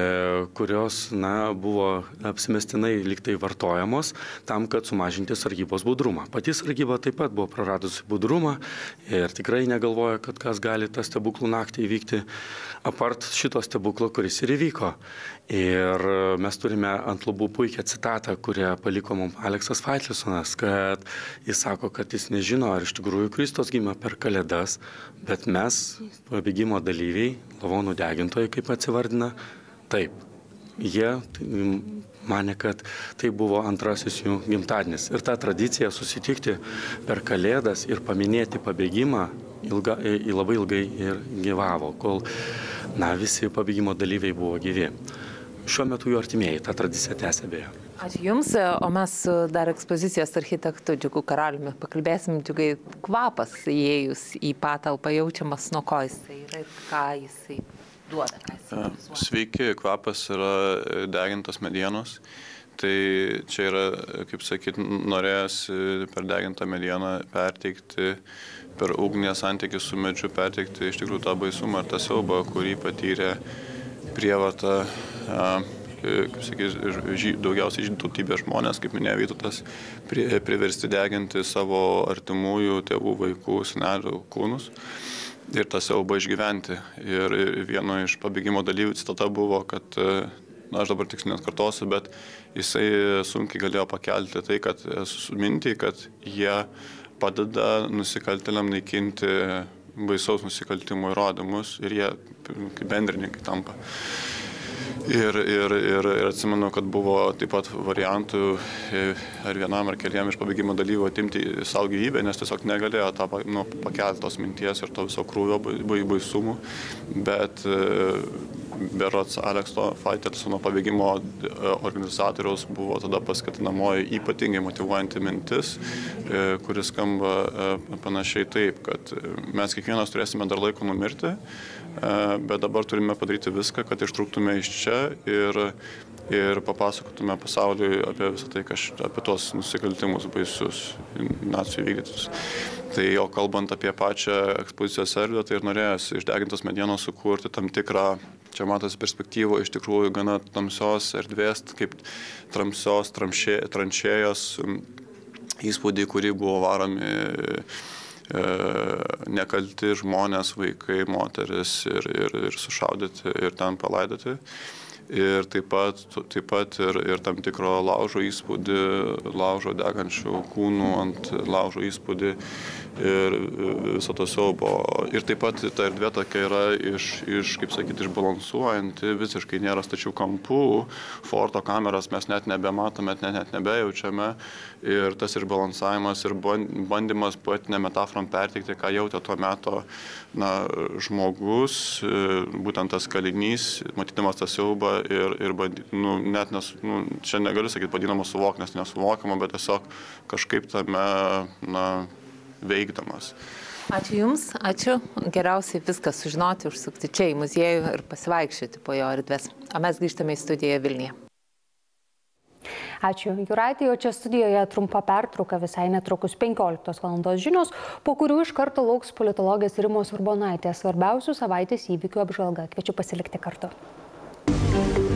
kurios na, buvo apsimestinai liktai vartojamos tam, kad sumažinti sargybos budrumą. Pati sargyba taip pat buvo praradusi budrumą ir tikrai negalvoja, kad kas gali tą stebuklų naktį įvykti, apart šito stebuklo, kuris ir įvyko. Ir mes turime ant lubų puikią citatą, kurią paliko mums Aleksas Faitlisonas, kad jis sako, kad jis nežino, ar iš tikrųjų Kristus gimė per kalėdas, Bet mes, pabėgimo dalyviai, lavonų degintojai, kaip atsivardina, taip. Jie mane, kad tai buvo antrasis jų gimtadienis. Ir ta tradicija susitikti per Kalėdas ir paminėti pabėgimą ilga, labai ilgai ir gyvavo, kol na, visi pabėgimo dalyviai buvo gyvi. Šiuo metu jų artimieji tą tradiciją tęsia beje. Ačiū Jums, o mes dar ekspozicijos architektu Džiugu Karaliumi pakalbėsim, Džiugai, kvapas įėjus į patalpą jaučiamas, nuo ko jisai yra ir ką jisai duoda. Sveiki, kvapas yra degintos medienos. Tai čia yra, kaip sakyt, norėjęs per degintą medieną perteikti, per ugnės santykių su medžiu perteikti iš tikrųjų tą baisumą ir tą siaubą, kurį patyrė prievartą E, kaip sakys, daugiausiai žydų tautybės žmonės, kaip minėjo Vytutas, priversti deginti savo artimųjų tėvų, vaikų, senelių kūnus ir tą siaubą išgyventi. Ir vieno iš pabėgimo dalyvių citata buvo, kad, e, na, aš dabar tiksliai net kartosiu, bet jisai sunkiai galėjo pakelti tai, kad mintį, kad jie padeda nusikaltėliam naikinti baisaus nusikaltimo įrodymus ir jie kaip bendrininkai tampa. Ir, ir, ir, ir atsimenu, kad buvo taip pat variantų e, ar vienam ar keliam iš pabėgimo dalyvių atimti savo gyvybę, nes tiesiog negalėjo tą nu, pakelti tos minties ir to viso krūvio baisumų. Bet e, berots Alekso Faitelsono pabėgimo e, organizatoriaus buvo tada paskatinamoji ypatingai motivuojanti mintis, kuris skamba panašiai taip, kad mes kiekvienas turėsime dar laiko numirti bet dabar turime padaryti viską, kad ištrūktume iš čia ir, ir papasakotume pasauliui apie visą tai, kas, apie tos nusikaltimus baisius, nacijų vykdytus. Tai jo kalbant apie pačią ekspozicijos erdvę, tai ir norėjęs išdegintos medienos sukurti tam tikrą, čia matosi perspektyvo, iš tikrųjų gana tamsios erdvės, kaip tamsios tranšėjos įspūdį, kurį buvo varomi nekalti žmonės, vaikai, moteris ir, ir, ir sušaudyti ir ten palaidoti. Ir taip pat, taip pat ir, ir tam tikro laužo įspūdį, laužo degančių kūnų ant laužo įspūdį ir viso to siaubo. Ir taip pat ta erdvė tokia yra iš, iš kaip sakyti, išbalansuojanti, visiškai nėra stačių kampų, forto kameras mes net nebematome, net, net nebejaučiame. Ir tas išbalansavimas ir bandymas poetinę metaforom perteikti, ką jautė tuo metu na, žmogus, būtent tas kalinys, matydamas tą siaubą ir, ir nu, net nes, nu, čia negaliu sakyti, vadinama suvok, nes nesuvokiama, bet tiesiog kažkaip tame, na, veikdamas. Ačiū Jums, ačiū. Geriausiai viską sužinoti, užsukti čia į muziejų ir pasivaikščioti po jo erdvės. O mes grįžtame į studiją Vilniuje. Ačiū Juratė, o čia studijoje trumpa pertrauka visai netrukus 15 val. žinios, po kurių iš karto lauks politologės Rimos Urbonaitės svarbiausių savaitės įvykių apžvalga. Kviečiu pasilikti kartu. Thank you.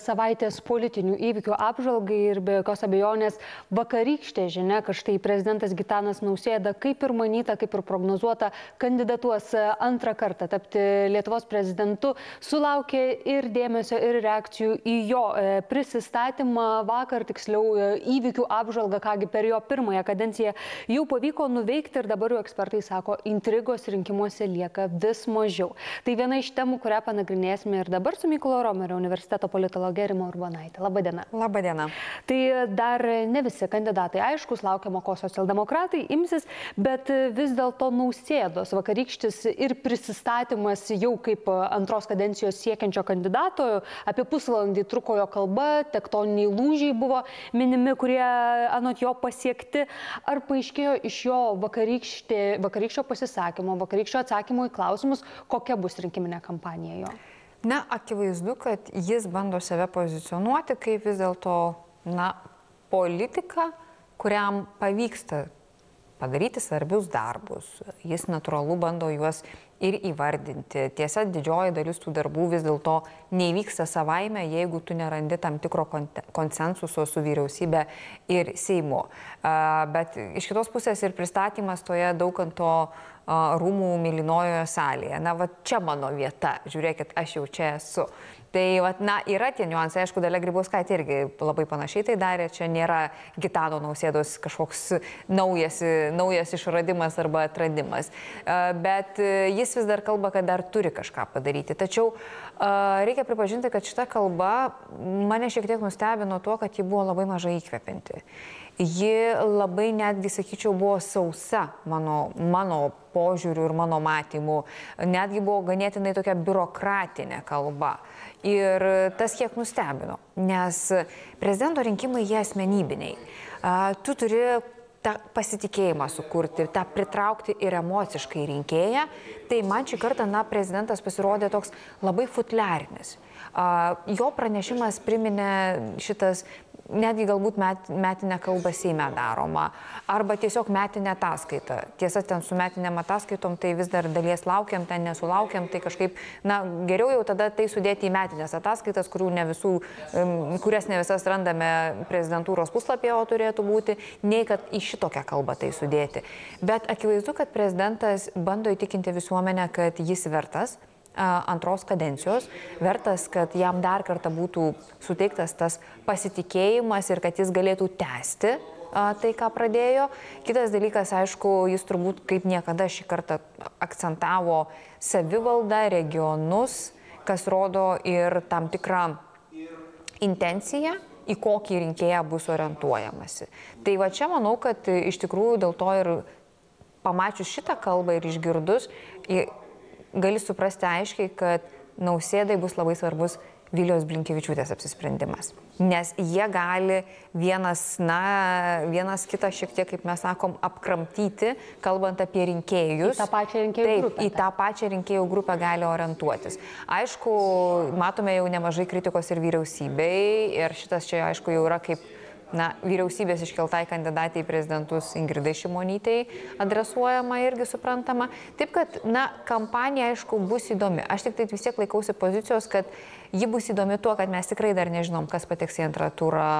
Savaitės politinių įvykių apžvalgai ir be jokios abejonės vakarykštė žinia, kad štai prezidentas Gitanas Nausėda, kaip ir manyta, kaip ir prognozuota, kandidatuos antrą kartą tapti Lietuvos prezidentu, sulaukė ir dėmesio, ir reakcijų į jo e, prisistatymą vakar, tiksliau e, įvykių apžvalgą, kągi per jo pirmąją kadenciją jau pavyko nuveikti ir dabar jau ekspertai sako, intrigos rinkimuose lieka vis mažiau. Tai viena iš temų, kurią panagrinėsime ir dabar su Mykolo Romerio universiteto politologė Rima Urbanaitė. Labadiena. Labadiena. Tai dar ne visi kandidatai aiškus, laukiama, ko socialdemokratai imsis, bet vis dėlto nausėdos vakarykštis ir prisistatymas jau kaip antros kadencijos siekiančio kandidato, apie pusvalandį truko jo kalba, tektoniniai lūžiai buvo minimi, kurie anot jo pasiekti. Ar paaiškėjo iš jo vakarykščio pasisakymo, vakarykščio atsakymo į klausimus, kokia bus rinkiminė kampanija jo? Na, akivaizdu, kad jis bando save pozicionuoti kaip vis dėlto, na, politika, kuriam pavyksta padaryti svarbius darbus. Jis natūralu bando juos ir įvardinti. Tiesa, didžioji dalis tų darbų vis dėlto neįvyksta savaime, jeigu tu nerandi tam tikro konsensuso su vyriausybė ir Seimu. Bet iš kitos pusės ir pristatymas toje dauganto rūmų mylinojoje salėje. Na, va čia mano vieta, žiūrėkit, aš jau čia esu. Tai, vat, na, yra tie niuansai, aišku, Dalia Grybauskaitė irgi labai panašiai tai darė, čia nėra Gitano nausėdos kažkoks naujas, naujas išradimas arba atradimas. Bet jis vis dar kalba, kad dar turi kažką padaryti. Tačiau reikia pripažinti, kad šita kalba mane šiek tiek nustebino tuo, kad ji buvo labai mažai įkvepinti ji labai netgi, sakyčiau, buvo sausa mano, mano požiūriu ir mano matymu. Netgi buvo ganėtinai tokia biurokratinė kalba. Ir tas kiek nustebino, nes prezidento rinkimai jie asmenybiniai. Tu turi tą pasitikėjimą sukurti, tą pritraukti ir emociškai rinkėją. Tai man šį kartą, na, prezidentas pasirodė toks labai futliarinis. Jo pranešimas priminė šitas netgi galbūt met, metinę kalbą Seime daroma, arba tiesiog metinę ataskaitą. Tiesa, ten su metinėm ataskaitom tai vis dar dalies laukiam, ten nesulaukiam, tai kažkaip, na, geriau jau tada tai sudėti į metinės ataskaitas, ne visų, kurias ne visas randame prezidentūros puslapyje, o turėtų būti, nei kad į šitokią kalbą tai sudėti. Bet akivaizdu, kad prezidentas bando įtikinti visuomenę, kad jis vertas antros kadencijos, vertas, kad jam dar kartą būtų suteiktas tas pasitikėjimas ir kad jis galėtų tęsti tai, ką pradėjo. Kitas dalykas, aišku, jis turbūt kaip niekada šį kartą akcentavo savivaldą, regionus, kas rodo ir tam tikrą intenciją į kokį rinkėją bus orientuojamasi. Tai va čia manau, kad iš tikrųjų dėl to ir pamačius šitą kalbą ir išgirdus, gali suprasti aiškiai, kad nausėdai bus labai svarbus Vilijos Blinkevičiūtės apsisprendimas. Nes jie gali vienas, na, vienas kitą šiek tiek, kaip mes sakom, apkramtyti, kalbant apie rinkėjus. Į tą pačią rinkėjų Taip, grupę. Į tą pačią rinkėjų grupę gali orientuotis. Aišku, matome jau nemažai kritikos ir vyriausybei ir šitas čia, aišku, jau yra kaip na, vyriausybės iškeltai kandidatai į prezidentus Ingridai Šimonytei adresuojama irgi suprantama. Taip kad, na, kampanija, aišku, bus įdomi. Aš tik tai vis tiek laikausi pozicijos, kad ji bus įdomi tuo, kad mes tikrai dar nežinom, kas pateks į antrą turą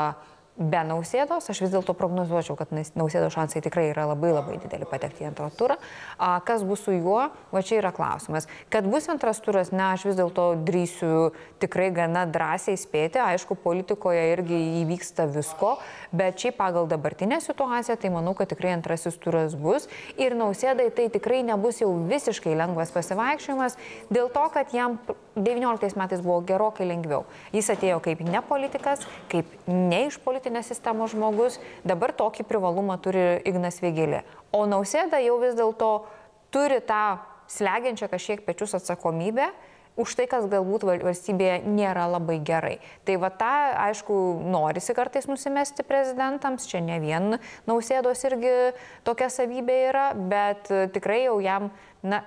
be nausėdos, aš vis dėlto prognozuočiau, kad nausėdos šansai tikrai yra labai labai dideli patekti į antrą turą. A, kas bus su juo, va čia yra klausimas. Kad bus antras turas, ne, aš vis dėlto drįsiu tikrai gana drąsiai spėti. Aišku, politikoje irgi įvyksta visko, bet šiaip pagal dabartinę situaciją, tai manau, kad tikrai antrasis turas bus. Ir nausėdai tai tikrai nebus jau visiškai lengvas pasivaikščiojimas, dėl to, kad jam 19 metais buvo gerokai lengviau. Jis atėjo kaip ne politikas, kaip ne iš politikos politinės sistemos žmogus, dabar tokį privalumą turi Ignas Vėgėlė. O Nausėda jau vis dėlto turi tą slegiančią kažkiek pečius atsakomybę už tai, kas galbūt valstybėje nėra labai gerai. Tai va tą, aišku, norisi kartais nusimesti prezidentams, čia ne vien Nausėdos irgi tokia savybė yra, bet tikrai jau jam, na,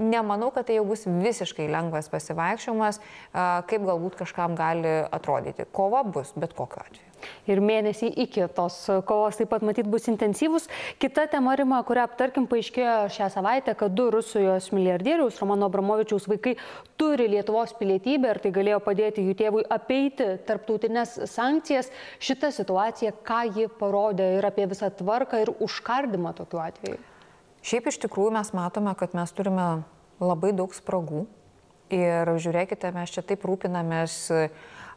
nemanau, kad tai jau bus visiškai lengvas pasivaikščiojimas, kaip galbūt kažkam gali atrodyti. Kova bus, bet kokiu atveju. Ir mėnesį iki tos kovos taip pat matyt bus intensyvus. Kita tema, Rima, kurią aptarkim, paaiškėjo šią savaitę, kad du Rusijos milijardieriaus, Romano Abramovičiaus vaikai, turi Lietuvos pilietybę ir tai galėjo padėti jų tėvui apeiti tarptautinės sankcijas. Šita situacija, ką ji parodė ir apie visą tvarką ir užkardimą tokiu atveju? Šiaip iš tikrųjų mes matome, kad mes turime labai daug spragų ir žiūrėkite, mes čia taip rūpinamės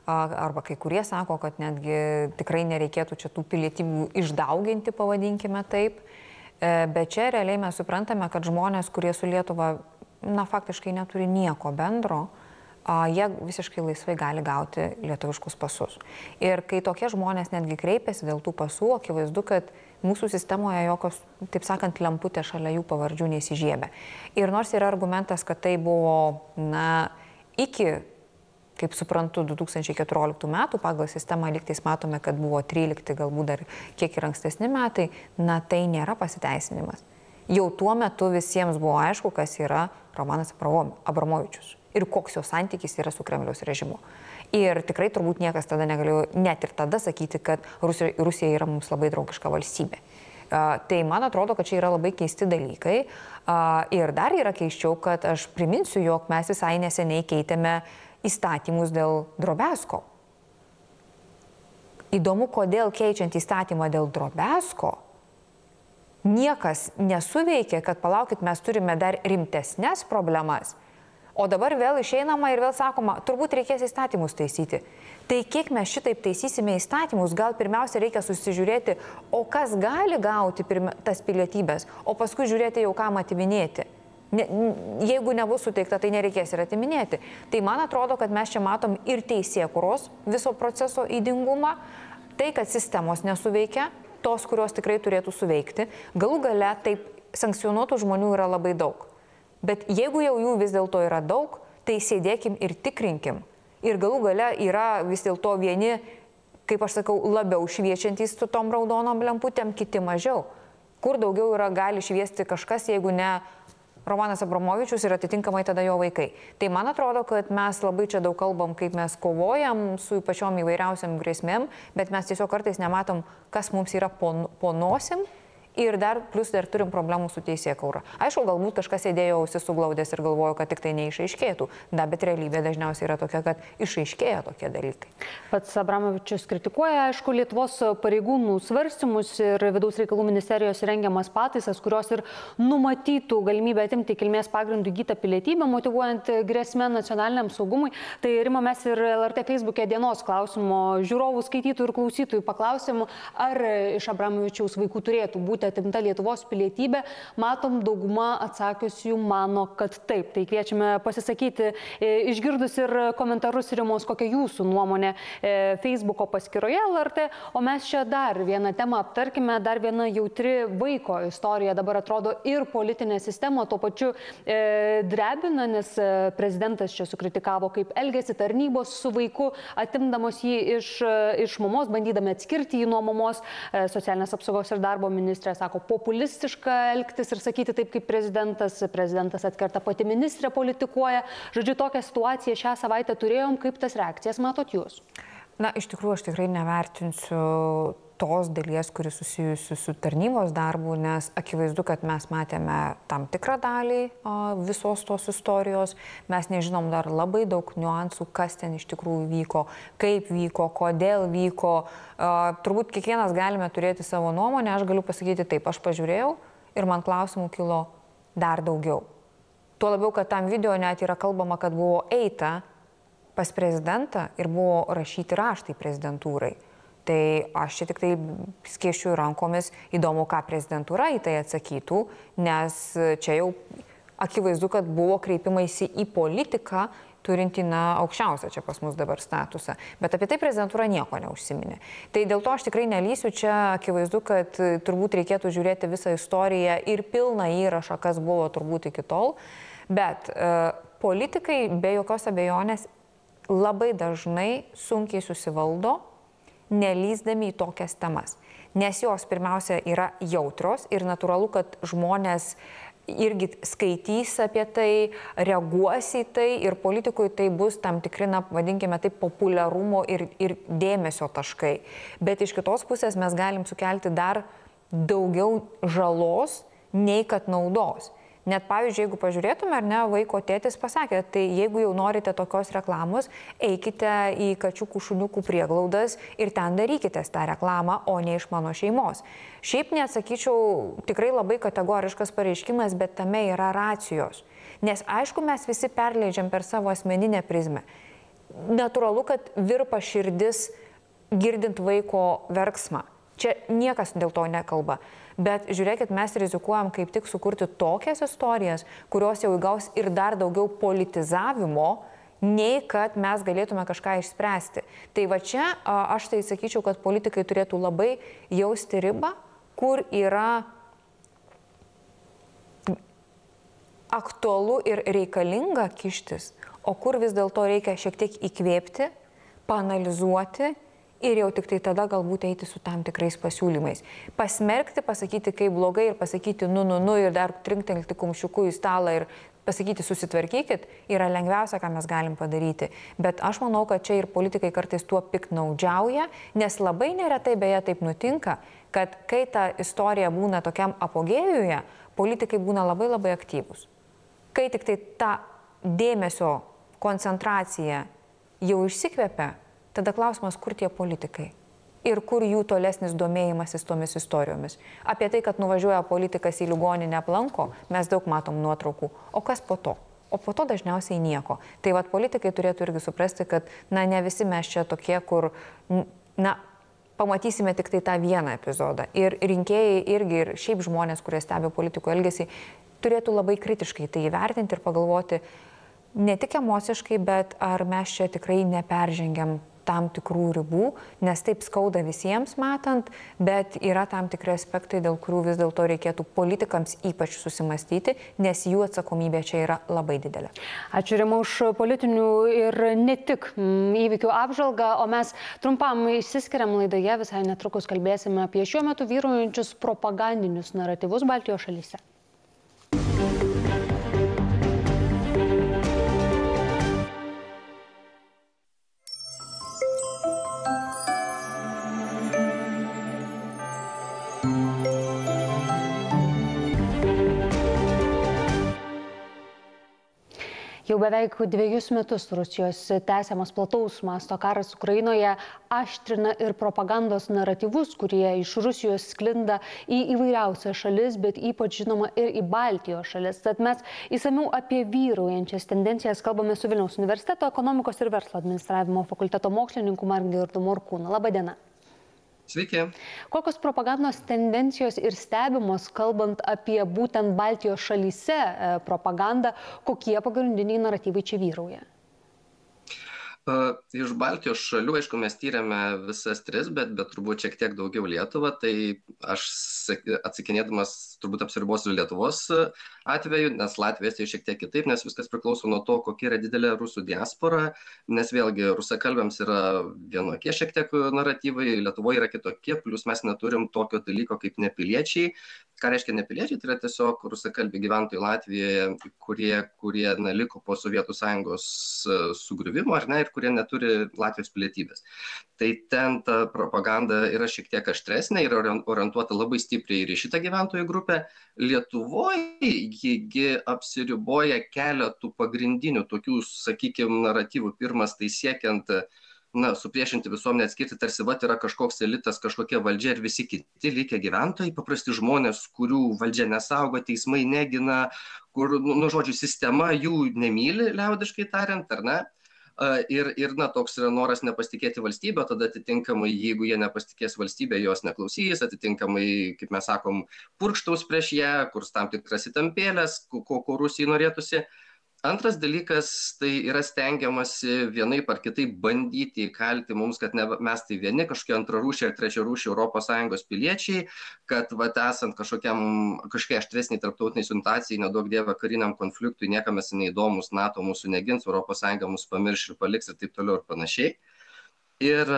arba kai kurie sako, kad netgi tikrai nereikėtų čia tų pilietybių išdauginti, pavadinkime taip. E, bet čia realiai mes suprantame, kad žmonės, kurie su Lietuva, na, faktiškai neturi nieko bendro, jie visiškai laisvai gali gauti lietuviškus pasus. Ir kai tokie žmonės netgi kreipiasi dėl tų pasų, akivaizdu, kad mūsų sistemoje jokios, taip sakant, lemputė šalia jų pavardžių neįsižiebė. Ir nors yra argumentas, kad tai buvo, na, iki, kaip suprantu, 2014 metų, pagal sistemą liktais matome, kad buvo 13, galbūt dar kiek ir ankstesni metai, na, tai nėra pasiteisinimas. Jau tuo metu visiems buvo aišku, kas yra Romanas Abramovičius ir koks jo santykis yra su Kremliaus režimu. Ir tikrai turbūt niekas tada negalėjo net ir tada sakyti, kad Rusija, Rusija yra mums labai draugiška valstybė. Tai man atrodo, kad čia yra labai keisti dalykai. Ir dar yra keiščiau, kad aš priminsiu, jog mes visai neseniai keitėme įstatymus dėl drobesko. Įdomu, kodėl keičiant įstatymą dėl drobesko, niekas nesuveikė, kad palaukit, mes turime dar rimtesnės problemas O dabar vėl išeinama ir vėl sakoma, turbūt reikės įstatymus taisyti. Tai kiek mes šitaip taisysime įstatymus, gal pirmiausia reikia susižiūrėti, o kas gali gauti tas pilietybės, o paskui žiūrėti jau kam atiminėti. Ne, jeigu nebus suteikta, tai nereikės ir atiminėti. Tai man atrodo, kad mes čia matom ir teisėkuros viso proceso įdingumą, tai, kad sistemos nesuveikia, tos, kurios tikrai turėtų suveikti. Galų gale taip sankcionuotų žmonių yra labai daug. Bet jeigu jau jų vis dėlto yra daug, tai sėdėkim ir tikrinkim. Ir galų gale yra vis dėlto vieni, kaip aš sakau, labiau šviečiantys su tom raudonom lemputėm, kiti mažiau. Kur daugiau yra gali šviesti kažkas, jeigu ne Romanas Abramovičius ir atitinkamai tada jo vaikai. Tai man atrodo, kad mes labai čia daug kalbam, kaip mes kovojam su pačiom įvairiausiam grėsmėm, bet mes tiesiog kartais nematom, kas mums yra po, po nosim Ir dar plus dar turim problemų su teisėkaura. Aišku, galbūt kažkas sėdėjo ausis suglaudęs ir galvojo, kad tik tai neišaiškėtų. Da, bet realybė dažniausiai yra tokia, kad išaiškėja tokie dalykai. Pats Abramovičius kritikuoja, aišku, Lietuvos pareigūnų svarstymus ir vidaus reikalų ministerijos rengiamas pataisas, kurios ir numatytų galimybę atimti kilmės pagrindų įgytą pilietybę, motivuojant grėsmę nacionaliniam saugumui. Tai Rima mes ir LRT Facebook'e dienos klausimo žiūrovų, skaitytojų ir klausytojų paklausėm, ar iš Abramovičiaus vaikų turėtų būti būti atimta Lietuvos pilietybė, matom, dauguma atsakiusių mano, kad taip. Tai kviečiame pasisakyti, e, išgirdus ir komentarus rimos, kokia jūsų nuomonė e, Facebook'o paskyroje LRT, o mes čia dar vieną temą aptarkime, dar viena jautri vaiko istorija dabar atrodo ir politinė sistema, tuo pačiu e, drebina, nes e, prezidentas čia sukritikavo, kaip elgesi tarnybos su vaiku, atimdamos jį iš, iš mamos, bandydami atskirti jį nuo mamos, e, socialinės apsaugos ir darbo ministrė ministrė sako populistiška elgtis ir sakyti taip kaip prezidentas, prezidentas atkerta pati ministrė politikuoja. Žodžiu, tokią situaciją šią savaitę turėjom, kaip tas reakcijas matot jūs? Na, iš tikrųjų, aš tikrai nevertinsiu tos dalies, kuri susijusi su tarnybos darbu, nes akivaizdu, kad mes matėme tam tikrą dalį visos tos istorijos, mes nežinom dar labai daug niuansų, kas ten iš tikrųjų vyko, kaip vyko, kodėl vyko. Turbūt kiekvienas galime turėti savo nuomonę, aš galiu pasakyti taip, aš pažiūrėjau ir man klausimų kilo dar daugiau. Tuo labiau, kad tam video net yra kalbama, kad buvo eita pas prezidentą ir buvo rašyti raštai prezidentūrai. Tai aš čia tik tai skėšiu rankomis, įdomu, ką prezidentūra į tai atsakytų, nes čia jau akivaizdu, kad buvo kreipimaisi į politiką, turinti, na, aukščiausią čia pas mus dabar statusą. Bet apie tai prezidentūra nieko neužsiminė. Tai dėl to aš tikrai nelysiu čia, akivaizdu, kad turbūt reikėtų žiūrėti visą istoriją ir pilną įrašą, kas buvo turbūt iki tol. Bet e, politikai be jokios abejonės labai dažnai sunkiai susivaldo nelysdami į tokias temas. Nes jos pirmiausia yra jautros ir natūralu, kad žmonės irgi skaitys apie tai, reaguos į tai ir politikui tai bus tam tikri, na, vadinkime taip, populiarumo ir, ir dėmesio taškai. Bet iš kitos pusės mes galim sukelti dar daugiau žalos, nei kad naudos. Net pavyzdžiui, jeigu pažiūrėtume, ar ne, vaiko tėtis pasakė, tai jeigu jau norite tokios reklamos, eikite į kačiukų šuniukų prieglaudas ir ten darykite tą reklamą, o ne iš mano šeimos. Šiaip neatsakyčiau, tikrai labai kategoriškas pareiškimas, bet tame yra racijos. Nes aišku, mes visi perleidžiam per savo asmeninę prizmę. Natūralu, kad virpa širdis girdint vaiko verksmą. Čia niekas dėl to nekalba. Bet žiūrėkit, mes rizikuojam kaip tik sukurti tokias istorijas, kurios jau įgaus ir dar daugiau politizavimo, nei kad mes galėtume kažką išspręsti. Tai va čia aš tai sakyčiau, kad politikai turėtų labai jausti ribą, kur yra aktualu ir reikalinga kištis, o kur vis dėlto reikia šiek tiek įkvėpti, panalizuoti ir jau tik tai tada galbūt eiti su tam tikrais pasiūlymais. Pasmerkti, pasakyti, kaip blogai ir pasakyti, nu, nu, nu, ir dar trinktelti kumščiuku į stalą ir pasakyti, susitvarkykit, yra lengviausia, ką mes galim padaryti. Bet aš manau, kad čia ir politikai kartais tuo piknaudžiauja, nes labai neretai beje taip nutinka, kad kai ta istorija būna tokiam apogėjuje, politikai būna labai labai aktyvūs. Kai tik tai ta dėmesio koncentracija jau išsikvepia, Tada klausimas, kur tie politikai? Ir kur jų tolesnis domėjimasis tomis istorijomis. Apie tai, kad nuvažiuoja politikas į ligoninę aplanko, mes daug matom nuotraukų. O kas po to? O po to dažniausiai nieko. Tai vad politikai turėtų irgi suprasti, kad, na, ne visi mes čia tokie, kur, na, pamatysime tik tai tą vieną epizodą. Ir rinkėjai irgi, ir šiaip žmonės, kurie stebi politikų elgesį, turėtų labai kritiškai tai įvertinti ir pagalvoti, ne tik emociškai, bet ar mes čia tikrai neperžengiam tam tikrų ribų, nes taip skauda visiems matant, bet yra tam tikri aspektai, dėl kurių vis dėlto reikėtų politikams ypač susimastyti, nes jų atsakomybė čia yra labai didelė. Ačiū Rima už politinių ir ne tik mm, įvykių apžvalgą, o mes trumpam išsiskiriam laidoje, visai netrukus kalbėsime apie šiuo metu vyruojančius propagandinius naratyvus Baltijos šalyse. Jau beveik dviejus metus Rusijos tęsiamas plataus masto karas Ukrainoje aštrina ir propagandos naratyvus, kurie iš Rusijos sklinda į įvairiausias šalis, bet ypač žinoma ir į Baltijos šalis. Tad mes įsamiau apie vyraujančias tendencijas kalbame su Vilniaus universiteto ekonomikos ir verslo administravimo fakulteto mokslininku Margirdu Morkūnu. Labadiena. Sveiki. Kokios propagandos tendencijos ir stebimos, kalbant apie būtent Baltijos šalyse e, propagandą, kokie pagrindiniai naratyvai čia vyrauja? Iš Baltijos šalių, aišku, mes tyrėme visas tris, bet, bet turbūt šiek tiek daugiau Lietuvą, tai aš atsakinėdamas turbūt apsiribosiu Lietuvos atveju, nes Latvijas tai šiek tiek kitaip, nes viskas priklauso nuo to, kokia yra didelė rusų diaspora, nes vėlgi rusakalbėms yra vienokie šiek tiek naratyvai, Lietuvoje yra kitokie, plus mes neturim tokio dalyko kaip nepiliečiai, ką reiškia nepiliečiai, tai yra tiesiog rusakalbi gyventojai Latvijoje, kurie, kurie na, liko po Sovietų sąjungos e, sugriuvimo, ar ne, ir kurie neturi Latvijos pilietybės. Tai ten ta propaganda yra šiek tiek aštresnė ir orientuota labai stipriai ir į šitą gyventojų grupę. Lietuvoje jigi apsiriboja keletų pagrindinių tokių, sakykime, naratyvų. Pirmas tai siekiant uh, na supriešinti visuomenę atskirti tarsi vat yra kažkoks elitas kažkokia valdžia ir visi kiti likę gyventojai paprasti žmonės kurių valdžia nesaugo teismai negina kur nu, nu žodžiu sistema jų nemyli liaudiškai tariant ar ne ir, ir na, toks yra noras nepasitikėti valstybę, tada atitinkamai, jeigu jie nepasitikės valstybę, jos neklausys, atitinkamai, kaip mes sakom, purkštaus prieš ją, kurs tam tikras įtampėlės, ko, ko Rusijai norėtųsi. Uh, antras dalykas tai yra stengiamasi vienaip ar kitaip bandyti įkalti mums kad neva mes tai vieni kažkokie antrarūšiai ar trečiarūšiai europos sąjungos piliečiai kad vat esant kažkokiam kažkokiai aštresnei tarptautinei situacijai neduok dieve kariniam konfliktui niekam mes neįdomūs nato mūsų negins europos sąjunga mus pamirš ir paliks ir taip toliau ir panašiai. Ir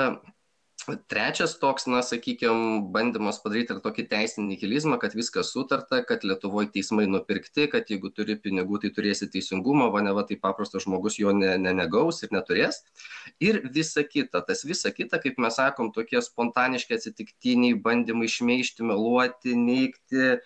Trečias toks, na, sakykime, bandymas padaryti ir tokį teisinį nihilizmą, kad viskas sutarta, kad Lietuvoje teismai nupirkti, kad jeigu turi pinigų, tai turėsi teisingumą, o ne va tai paprastas žmogus jo ne, ne, negaus ir neturės. Ir visa kita, tas visa kita, kaip mes sakom, tokie spontaniški atsitiktiniai bandymai išmeišti, meluoti, neikti,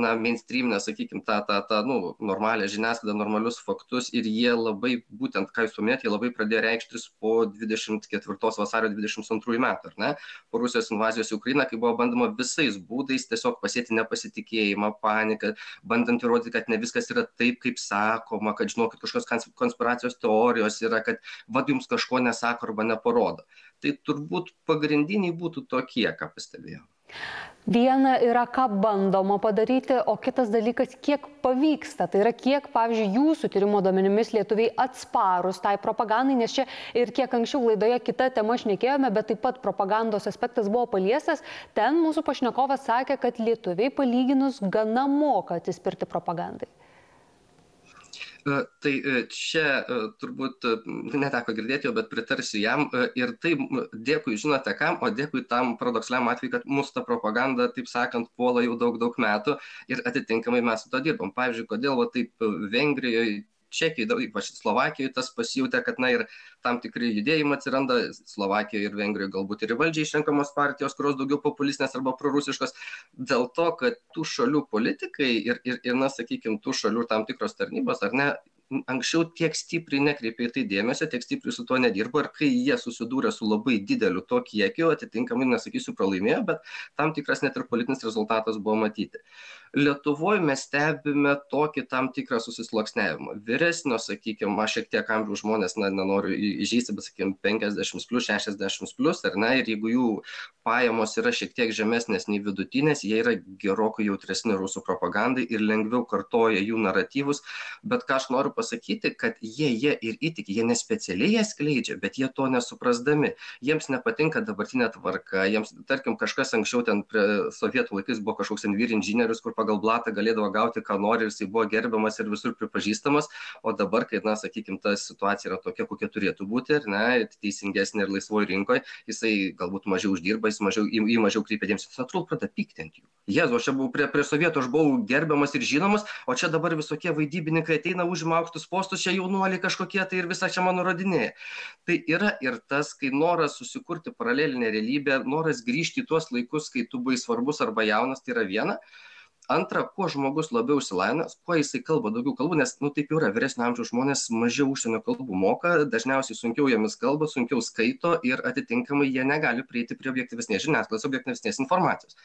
na, mainstreaminę, sakykime, tą, tą, tą, nu, normalią žiniasklaidą, normalius faktus ir jie labai, būtent, ką jūs paminėjote, jie labai pradėjo reikštis po 24 vasario 22 metų, ar ne, po Rusijos invazijos į Ukrainą, kai buvo bandoma visais būdais tiesiog pasėti nepasitikėjimą, paniką, bandant įrodyti, kad ne viskas yra taip, kaip sakoma, kad žinokit, kažkokios konspiracijos teorijos yra, kad vad jums kažko nesako arba neparodo. Tai turbūt pagrindiniai būtų tokie, ką pastebėjau. Viena yra, ką bandoma padaryti, o kitas dalykas, kiek pavyksta. Tai yra, kiek, pavyzdžiui, jūsų tyrimo duomenimis lietuviai atsparus tai propagandai, nes čia ir kiek anksčiau laidoje kita tema šnekėjome, bet taip pat propagandos aspektas buvo paliestas. Ten mūsų pašnekovas sakė, kad lietuviai palyginus gana moka atsispirti propagandai. Tai e, čia e, turbūt neteko girdėti jo, bet pritarsiu jam. E, ir tai dėkui, žinote kam, o dėkui tam paradoksaliam atveju, kad mūsų ta propaganda, taip sakant, puola jau daug, daug metų ir atitinkamai mes su to dirbam. Pavyzdžiui, kodėl va, taip Vengrijoje Čekijai, ypač Slovakijoje tas pasijūtė, kad na ir tam tikri judėjimai atsiranda. Slovakijoje ir Vengrijoje, galbūt ir valdžiai išrenkamos partijos, kurios daugiau populistinės arba prorusiškos, dėl to, kad tų šalių politikai ir, ir, ir na, sakykime, tų šalių tam tikros tarnybos, ar ne, anksčiau tiek stipriai nekreipė į tai dėmesio, tiek stipriai su tuo nedirbo. Ir kai jie susidūrė su labai dideliu to kiekiu, atitinkamai, nesakysiu, pralaimėjo, bet tam tikras net ir politinis rezultatas buvo matyti. Lietuvoje mes stebime tokį tam tikrą susisloksnevimą. Vyresnio, sakykime, aš šiek tiek amžiaus žmonės, na, nenoriu įžeisti, bet, sakykime, 50 plus, 60 plus, ar ne, ir jeigu jų pajamos yra šiek tiek žemesnės nei vidutinės, jie yra gerokai jautresni rusų propagandai ir lengviau kartoja jų naratyvus, bet ką aš noriu pasakyti, kad jie, jie ir įtiki, jie nespecialiai ją skleidžia, bet jie to nesuprasdami. Jiems nepatinka dabartinė tvarka, jiems, tarkim, kažkas anksčiau ten prie sovietų laikais buvo kažkoks vyr inžinierius, kur pagal blatą galėdavo gauti, ką nori ir jisai buvo gerbiamas ir visur pripažįstamas, o dabar, kai, na, sakykime, ta situacija yra tokia, kokia turėtų būti, ir, na, teisingesnė ir laisvoji rinkoje, jisai galbūt mažiau uždirba, jis mažiau, į, į mažiau kreipia dėmesį, atrodo pradeda pykti ant jų. Jėzu, aš čia buvau prie, prie sovietų, aš buvau gerbiamas ir žinomas, o čia dabar visokie vaidybininkai ateina, užima aukštus postus, čia jaunuoliai kažkokie tai ir visą čia mano rodinėje. Tai yra ir tas, kai noras susikurti paralelinę realybę, noras grįžti į tuos laikus, kai tu buvai svarbus arba jaunas, tai yra viena antra kuo žmogus labiau išsilavinęs kuo jisai kalba daugiau kalbų nes nu taip jau yra vyresnio amžiaus žmonės mažiau užsienio kalbų moka dažniausiai sunkiau jomis kalba sunkiau skaito ir atitinkamai jie negali prieiti prie objektyvesnės žiniasklaidos objektyvesnės informacijos.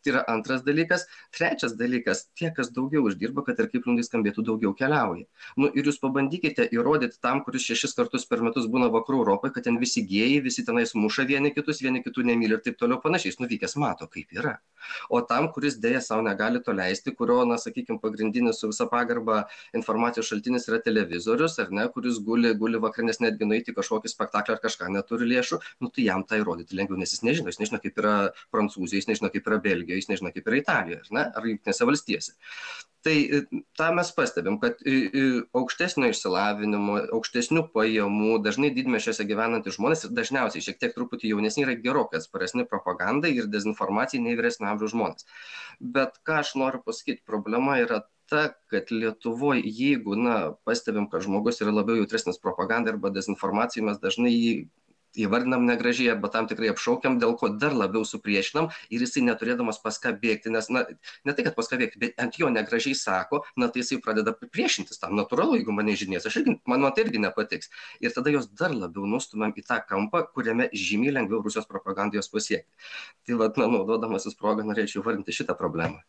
Tai yra antras dalykas. Trečias dalykas tie kas daugiau uždirba kad ir kaip liūdnai skambėtų daugiau keliauja. Nu ir jūs pabandykite įrodyti tam kuris šešis kartus per metus būna vakarų europoj kad ten visi gėjai visi tenais muša vieni kitus vieni kitų nemyli ir taip toliau panašiai. Jis nuvykęs mato kaip yra. O tam kuris deja sau negali to to leisti, kurio, na, sakykime, pagrindinis su visa pagarba informacijos šaltinis yra televizorius, ar ne, kuris guli, guli vakarnės netgi nueiti kažkokį spektaklį ar kažką neturi lėšų, nu tai jam tai įrodyti lengviau, nes jis nežino, jis nežino, kaip yra Prancūzija, jis nežino, kaip yra Belgija, jis nežino, kaip yra Italija, ar ne, ar Junktinėse valstijose. Tai e, tą mes pastebim, kad e, e, aukštesnio išsilavinimo, aukštesnių pajamų, dažnai didmešiuose gyvenantys žmonės, dažniausiai šiek tiek truputį jaunesni yra gerokai atsparesni propagandai ir dezinformacijai nei vyresnio amžiaus žmonės. Bet ką aš noriu pasakyti, problema yra ta, kad Lietuvoje, jeigu, na, pastebim, kad žmogus yra labiau jautresnis propagandai arba dezinformacijai, mes dažnai jį įvardinam negražiai arba tam tikrai apšaukiam, dėl ko dar labiau supriešinam ir jisai neturėdamas pas ką bėgti, nes, na, ne tai, kad pas ką bėgti, bet ant jo negražiai sako, na, tai jisai pradeda priešintis tam, natūralu, jeigu mane žinės, aš irgi, man, man tai irgi nepatiks. Ir tada jos dar labiau nustumėm į tą kampą, kuriame žymiai lengviau Rusijos propagandijos pasiekti. Tai, vad, na, naudodamasis progą norėčiau vardinti šitą problemą.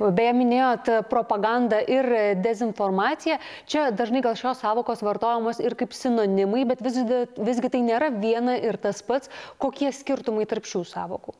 Beje, minėjot propagandą ir dezinformaciją. Čia dažnai gal šios savokos vartojamos ir kaip sinonimai, bet visgi, visgi tai nėra viena ir tas pats. Kokie skirtumai tarp šių savokų?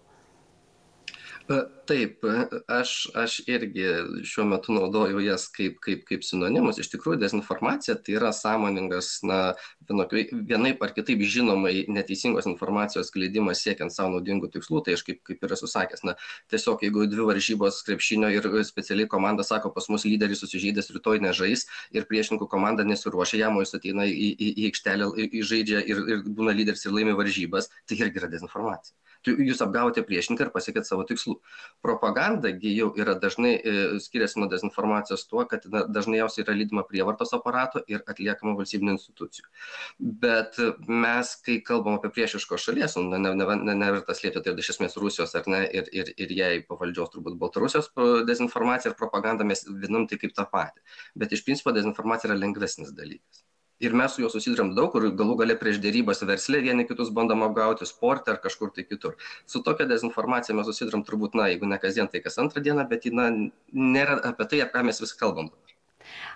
Taip, aš, aš irgi šiuo metu naudoju jas kaip, kaip, kaip sinonimus. Iš tikrųjų, dezinformacija tai yra sąmoningas, na, vienaip ar kitaip žinomai neteisingos informacijos skleidimas siekiant savo naudingų tikslų. Tai aš kaip, kaip ir esu sakęs, na, tiesiog jeigu dvi varžybos krepšinio ir specialiai komanda sako, pas mus lyderis susižeidęs rytoj nežais ir priešininkų komanda nesiruošia jam, o jis ateina į, į, į aikštelę, žaidžia ir, ir būna lyderis ir laimi varžybas, tai irgi yra dezinformacija jūs apgavote priešininką ir pasiekėt savo tikslų. Propaganda jau yra dažnai e, skiriasi nuo dezinformacijos tuo, kad dažnai jausiai yra lydima prievartos aparato ir atliekama valstybinių institucijų. Bet mes, kai kalbam apie priešiškos šalies, nu, neverta ne, ne, ne slėpti tai iš esmės Rusijos ar ne, ir, ir, ir jai pavaldžios turbūt Baltarusijos dezinformacija ir propaganda mes vienam tai kaip tą patį. Bet iš principo dezinformacija yra lengvesnis dalykas ir mes su juo susiduriam daug kur galų gale prieš derybas versle vieni kitus bandom apgauti sporte ar kažkur tai kitur. Su tokia dezinformacija mes susiduriam turbūt na jeigu ne kasdien tai kas antrą dieną bet ji na nėra apie tai apie ką mes vis kalbam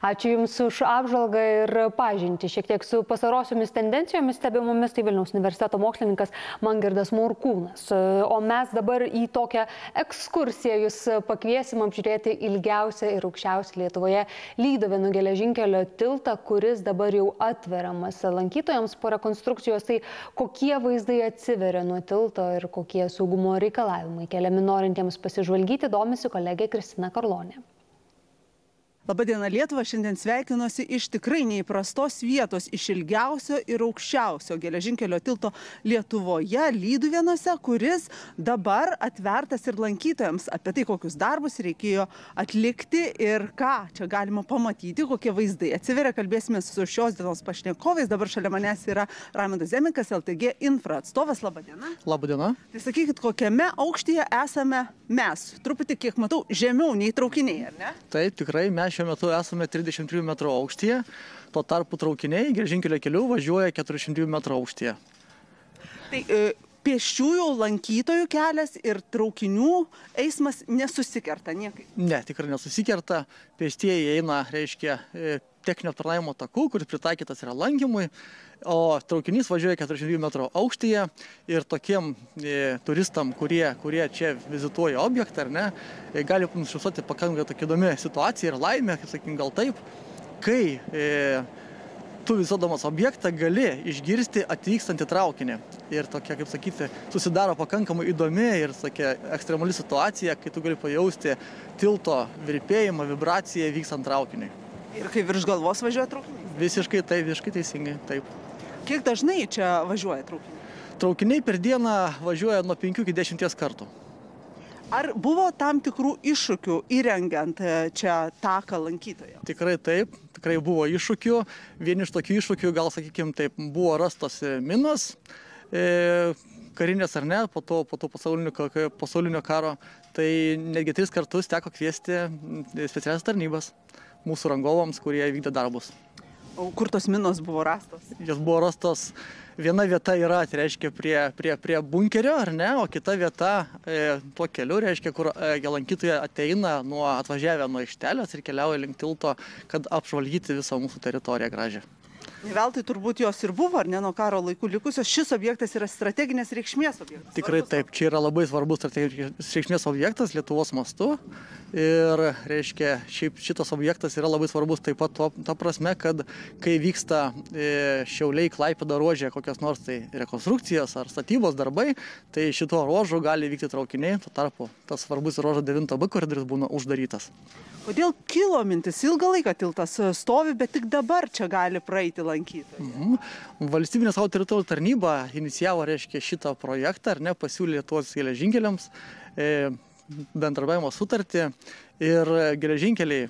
Ačiū Jums už apžvalgą ir pažinti šiek tiek su pasarosiomis tendencijomis stebimomis, tai Vilniaus universiteto mokslininkas Mangirdas Murkūnas. O mes dabar į tokią ekskursiją Jūs pakviesim apžiūrėti ilgiausią ir aukščiausią Lietuvoje Lydovėnų geležinkelio tiltą, kuris dabar jau atveriamas lankytojams po rekonstrukcijos. Tai kokie vaizdai atsiveria nuo tilto ir kokie saugumo reikalavimai keliami norintiems pasižvalgyti, domisi kolegė Kristina Karlonė. Labadiena Lietuva, šiandien sveikinuosi iš tikrai neįprastos vietos, iš ilgiausio ir aukščiausio geležinkelio tilto Lietuvoje, Lyduvėnuose, kuris dabar atvertas ir lankytojams. Apie tai, kokius darbus reikėjo atlikti ir ką čia galima pamatyti, kokie vaizdai. Atsiveria, kalbėsime su šios dienos pašnekovais. Dabar šalia manęs yra Raimondas Zemikas, LTG Infra atstovas. Labadiena. Labadiena. Tai sakykit, kokiame aukštyje esame mes? Truputį, kiek matau, žemiau nei traukiniai, ar ne? Taip, tikrai mes šiuo metu esame 33 m aukštyje, tuo tarpu traukiniai geležinkelio keliu važiuoja 402 m aukštyje. Tai e, pėsčiųjų lankytojų kelias ir traukinių eismas nesusikerta niekaip? Ne, tikrai nesusikerta. Pėstieji eina, reiškia, e, techninio aptarnavimo taku, kuris pritaikytas yra lankymui, o traukinys važiuoja 42 m aukštyje ir tokiem e, turistam, kurie, kurie čia vizituoja objektą, ar ne, e, gali užfiksuoti pakankamai tokia įdomi situacija ir laimė, kaip sakykim, gal taip, kai e, tu visuodamas objektą gali išgirsti atvykstantį traukinį. Ir tokia, kaip sakyti, susidaro pakankamai įdomi ir tokia ekstremali situacija, kai tu gali pajausti tilto virpėjimą, vibraciją vykstant traukiniui. Ir kai virš galvos važiuoja traukiniai? Visiškai taip, visiškai teisingai, taip. Kiek dažnai čia važiuoja traukiniai? Traukiniai per dieną važiuoja nuo 5 iki 10 kartų. Ar buvo tam tikrų iššūkių įrengiant e, čia taką lankytojams? Tikrai taip, tikrai buvo iššūkių. Vieni iš tokių iššūkių, gal sakykime, taip, buvo rastos minos, e, karinės ar ne, po to, po to pasaulinio, pasaulinio karo. Tai netgi tris kartus teko kviesti specialias tarnybas mūsų rangovams, kurie vykdė darbus. O kur tos minos buvo rastos? Jos buvo rastos, viena vieta yra, tai reiškia, prie, prie, prie bunkerio, ar ne, o kita vieta e, tuo keliu, reiškia, kur e, lankytojai ateina nuo atvažiavę nuo ištelės ir keliauja link tilto, kad apžvalgyti visą mūsų teritoriją gražią. Veltui turbūt jos ir buvo, ar ne nuo karo laikų likusios. Šis objektas yra strateginės reikšmės objektas. Tikrai taip, čia yra labai svarbus strateginės reikšmės objektas Lietuvos mastu. Ir, reiškia, šiaip šitas objektas yra labai svarbus taip pat to, ta prasme, kad kai vyksta e, šiauliai klaipėda ruožė kokios nors tai rekonstrukcijos ar statybos darbai, tai šituo ruožu gali vykti traukiniai, tuo tarpu tas svarbus ruožo 9B koridorius būna uždarytas. Kodėl kilo mintis? Ilgą laiką tiltas stovi, bet tik dabar čia gali praeiti lankytojai. Mhm. Valstybinė savo teritorijų tarnyba inicijavo, reiškia, šitą projektą, ar ne, pasiūlė tuos geležinkeliams. E, bendradarbiavimo sutartį ir geležinkeliai,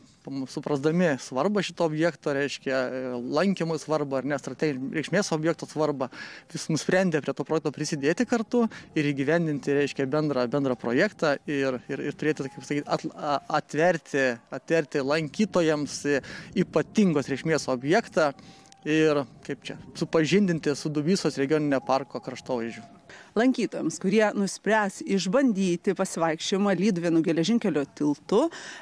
suprasdami svarbą šito objekto, reiškia lankymų svarbą ar nestrateginį reikšmės objekto svarbą, vis nusprendė prie to projekto prisidėti kartu ir įgyvendinti, reiškia, bendrą, bendrą projektą ir, ir, ir turėti, kaip sakyti, at, atverti, atverti lankytojams ypatingos reikšmės objektą ir, kaip čia, supažindinti su Dubysos regioninė parko kraštovaizdžiu. Lankytojams, kurie nuspręs išbandyti pasivaikščiojimą Lydvienų geležinkelio tiltu,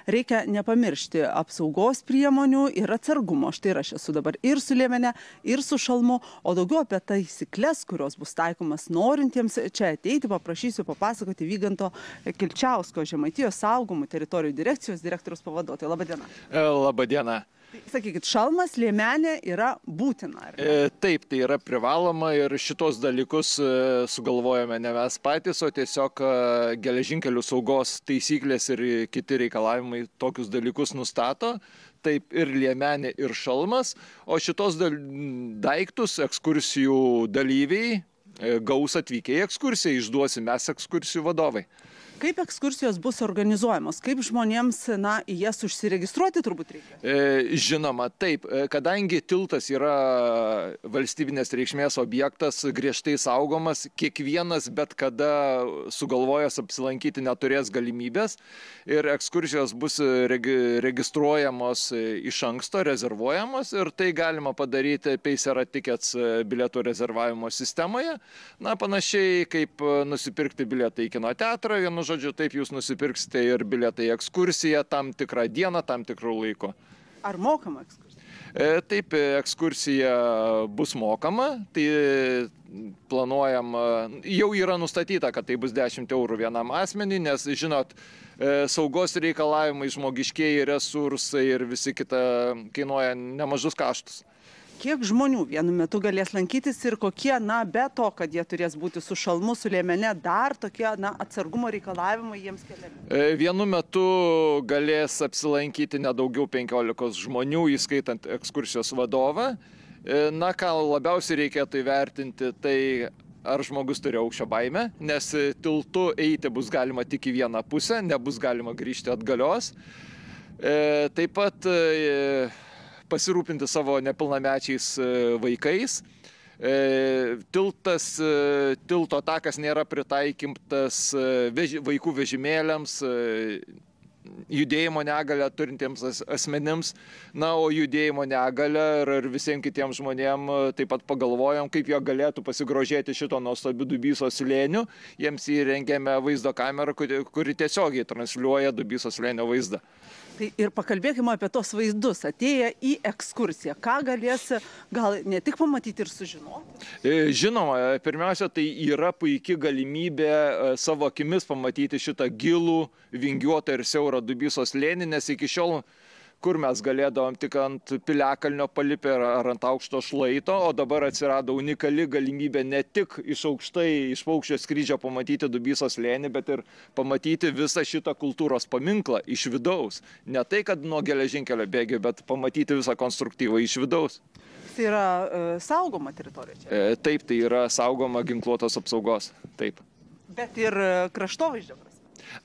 reikia nepamiršti apsaugos priemonių ir atsargumo. Štai aš esu dabar ir su lėmenė, ir su šalmu, o daugiau apie taisyklės, kurios bus taikomas norintiems čia ateiti, paprašysiu papasakoti Vyganto Kilčiausko Žemaitijos saugomų teritorijų direkcijos direktorius pavaduotojo. Labadiena. Labadiena. Tai sakykit, šalmas, liemenė yra būtina. E, taip, tai yra privaloma ir šitos dalykus e, sugalvojame ne mes patys, o tiesiog e, geležinkelių saugos taisyklės ir kiti reikalavimai tokius dalykus nustato. Taip ir liemenė, ir šalmas, o šitos daiktus ekskursijų dalyviai gaus atvykę į ekskursiją, išduosim mes ekskursijų vadovai. Kaip ekskursijos bus organizuojamos, kaip žmonėms, na, į jas užsiregistruoti turbūt reikia? E, žinoma, taip, e, kadangi tiltas yra valstybinės reikšmės objektas, griežtai saugomas, kiekvienas bet kada sugalvojęs apsilankyti neturės galimybės ir ekskursijos bus regi registruojamos iš anksto, rezervuojamos ir tai galima padaryti Paysera Tickets bilietų rezervavimo sistemoje. Na, panašiai kaip nusipirkti bilietą į kino teatrą, vienu žodžiu, taip jūs nusipirksite ir bilietą į ekskursiją tam tikrą dieną, tam tikrų laikų. Ar mokama ekskursija? E, taip, ekskursija bus mokama, tai planuojam, jau yra nustatyta, kad tai bus 10 eurų vienam asmenį, nes, žinot, e, saugos reikalavimai, žmogiškieji resursai ir visi kita kainuoja nemažus kaštus kiek žmonių vienu metu galės lankytis ir kokie, na, be to, kad jie turės būti su šalmu, su lėmene, dar tokie, na, atsargumo reikalavimai jiems keliami? E, vienu metu galės apsilankyti nedaugiau 15 žmonių, įskaitant ekskursijos vadovą. E, na, ką labiausiai reikėtų įvertinti, tai ar žmogus turi aukščio baimę, nes tiltu eiti bus galima tik į vieną pusę, nebus galima grįžti atgalios. E, taip pat pasirūpinti savo nepilnamečiais e, vaikais. E, tiltas, e, tilto takas nėra pritaikytas veži, vaikų vežimėliams, judėjimo negalę turintiems asmenims, na, o judėjimo negalę ir, ir visiems kitiems žmonėms taip pat pagalvojom, kaip jie galėtų pasigrožėti šito nuostabiu Dubysos slėniu. Jiems įrengėme vaizdo kamerą, kuri, kuri tiesiogiai transliuoja Dubysos slėnio vaizdą. Tai ir pakalbėkime apie tos vaizdus, atėję į ekskursiją. Ką galės gal ne tik pamatyti ir sužinoti? E, žinoma, pirmiausia, tai yra puikia galimybė e, savo akimis pamatyti šitą gilų, vingiuotą ir siaurą Dubysos lėnį, nes iki šiol kur mes galėdavom tik ant piliakalnio palipę ar ant aukšto šlaito, o dabar atsirado unikali galimybė ne tik iš aukštai, iš paukščio skrydžio pamatyti Dubysos lėnį, bet ir pamatyti visą šitą kultūros paminklą iš vidaus. Ne tai, kad nuo geležinkelio bėgi, bet pamatyti visą konstruktyvą iš vidaus. Tai yra e, saugoma teritorija čia? E, taip, tai yra saugoma ginkluotos apsaugos. Taip. Bet ir e, kraštovaizdžio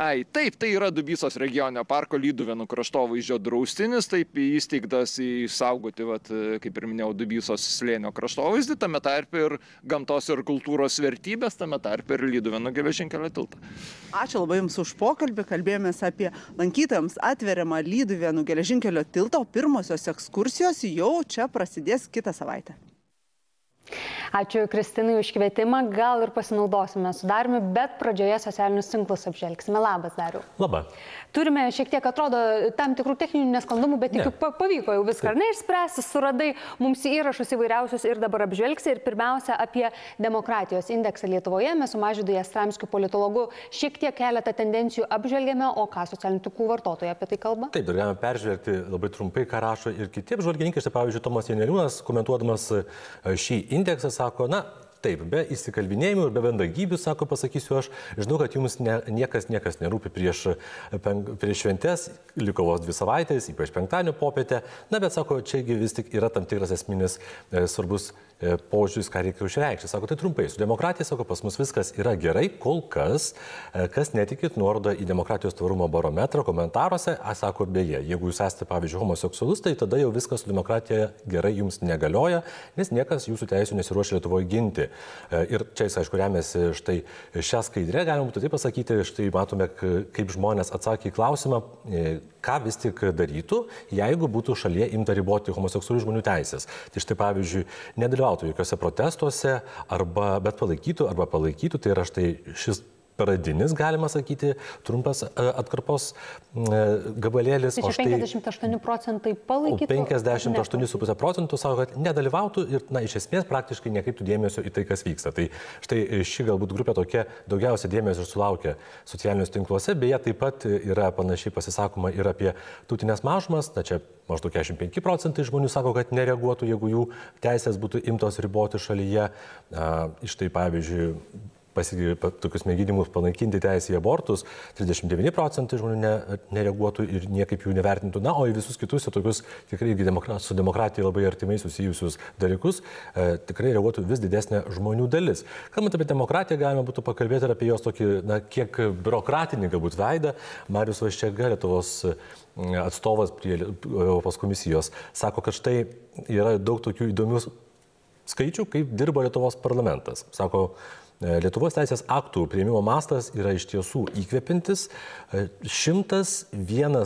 Ai, taip, tai yra Dubysos regioninio parko Lyduvėnų kraštovaizdžio draustinis, taip įsteigtas įsaugoti, vat, kaip ir minėjau, Dubysos slėnio kraštovaizdį, tame tarp ir gamtos ir kultūros vertybės, tame tarp ir Lyduvėnų geležinkelio tiltą. Ačiū labai Jums už pokalbį, kalbėjomės apie lankytojams atveriamą Lyduvėnų geležinkelio tiltą, o pirmosios ekskursijos jau čia prasidės kitą savaitę. Ačiū Kristinai už kvietimą, gal ir pasinaudosime su Dariumi, bet pradžioje socialinius tinklus apžvelgsime. Labas, Dariu. Labą. Turime šiek tiek, atrodo, tam tikrų techninių nesklandumų, bet tikiu, ne. pavyko jau viską, ar ne, išspręsti, suradai mums įrašus įvairiausius ir dabar apžvelgsi. Ir pirmiausia, apie demokratijos indeksą Lietuvoje. Mes su Mažydu Jastramskiu politologu šiek tiek keletą tendencijų apžvelgėme, o ką socialinių tinklų vartotojai apie tai kalba? Taip, ir galime peržvelgti labai trumpai, ką rašo ir kiti apžvalgininkai. Štai pavyzdžiui, Tomas Janeliūnas, komentuodamas šį indeksą, sako, na, Taip, be įsikalbinėjimų ir be bendagybių, sako, pasakysiu aš, žinau, kad jums ne, niekas, niekas nerūpi prieš, prieš šventės, liko vos dvi savaitės, ypač penktadienio popietę, na, bet sako, čiagi vis tik yra tam tikras esminis e, svarbus požiūris, ką reikia išreikšti. Sako, tai trumpai, su demokratija, sako, pas mus viskas yra gerai, kol kas, e, kas netikit, nuoroda į demokratijos tvarumo barometrą komentaruose, a, sako, beje, jeigu jūs esate, pavyzdžiui, homoseksualus, tai tada jau viskas su demokratija gerai jums negalioja, nes niekas jūsų teisų nesiruošia Lietuvoje ginti. E, ir čia jis, aišku, remiasi štai šią skaidrę, galima būtų taip pasakyti, štai matome, kaip žmonės atsakė į klausimą, ką vis tik darytų, jeigu būtų šalyje imta riboti homoseksualių žmonių teisės. Tai štai pavyzdžiui, nedalyvautų jokiuose protestuose, arba bet palaikytų, arba palaikytų, tai yra štai šis paradinis, galima sakyti, trumpas e, atkarpos e, gabalėlis. Tai čia 58 procentai palaikytų. 58,5 procentų savo, kad nedalyvautų ir, na, iš esmės praktiškai nekreiptų dėmesio į tai, kas vyksta. Tai štai ši galbūt grupė tokia daugiausia dėmesio sulaukia socialiniuose tinkluose, beje, taip pat yra panašiai pasisakoma ir apie tautinės mažumas, na čia maždaug 45 procentai žmonių sako, kad nereaguotų, jeigu jų teisės būtų imtos riboti šalyje. Iš tai pavyzdžiui, pasi, tokius mėginimus panaikinti teisę į abortus, 39 procentai žmonių ne, nereaguotų ir niekaip jų nevertintų. Na, o į visus kitus, tokius tikrai demokrat, su demokratija labai artimai susijusius dalykus, e, tikrai reaguotų vis didesnė žmonių dalis. Kalbant apie demokratiją, galima būtų pakalbėti ir apie jos tokį, na, kiek biurokratinį galbūt veidą. Marius Vaščiaga, Lietuvos atstovas prie Europos komisijos, sako, kad štai yra daug tokių įdomių skaičių, kaip dirba Lietuvos parlamentas. Sako, Lietuvos teisės aktų prieimimo mastas yra iš tiesų įkvepintis. 101 e,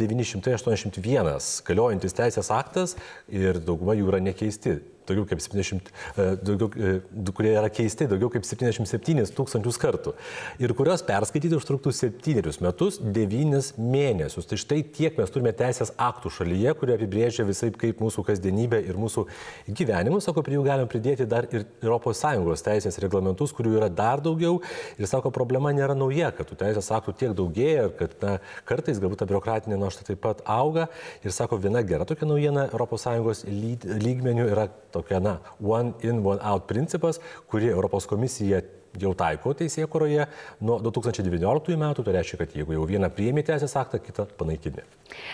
981 galiojantis teisės aktas ir dauguma jų yra nekeisti daugiau kaip 70, e, daugiau, e, kurie yra keisti daugiau kaip 77 tūkstančius kartų ir kurios perskaityti užtruktų 7 metus 9 mėnesius. Tai štai tiek mes turime teisės aktų šalyje, kurie apibrėžia visai kaip mūsų kasdienybę ir mūsų gyvenimus. Sako, prie jų galime pridėti dar ir ES teisės reglamentus, kurių yra dar daugiau. Ir sako, problema nėra nauja, kad tų teisės aktų tiek daugėja ir kad na, kartais galbūt ta biurokratinė našta taip pat auga. Ir sako, viena gera tokia naujiena ES lygmenių yra tokia, na, one in, one out principas, kurį Europos komisija jau taiko teisėkuroje nuo 2019 metų, tai reiškia, kad jeigu jau vieną priėmė teisės aktą, kitą panaikini.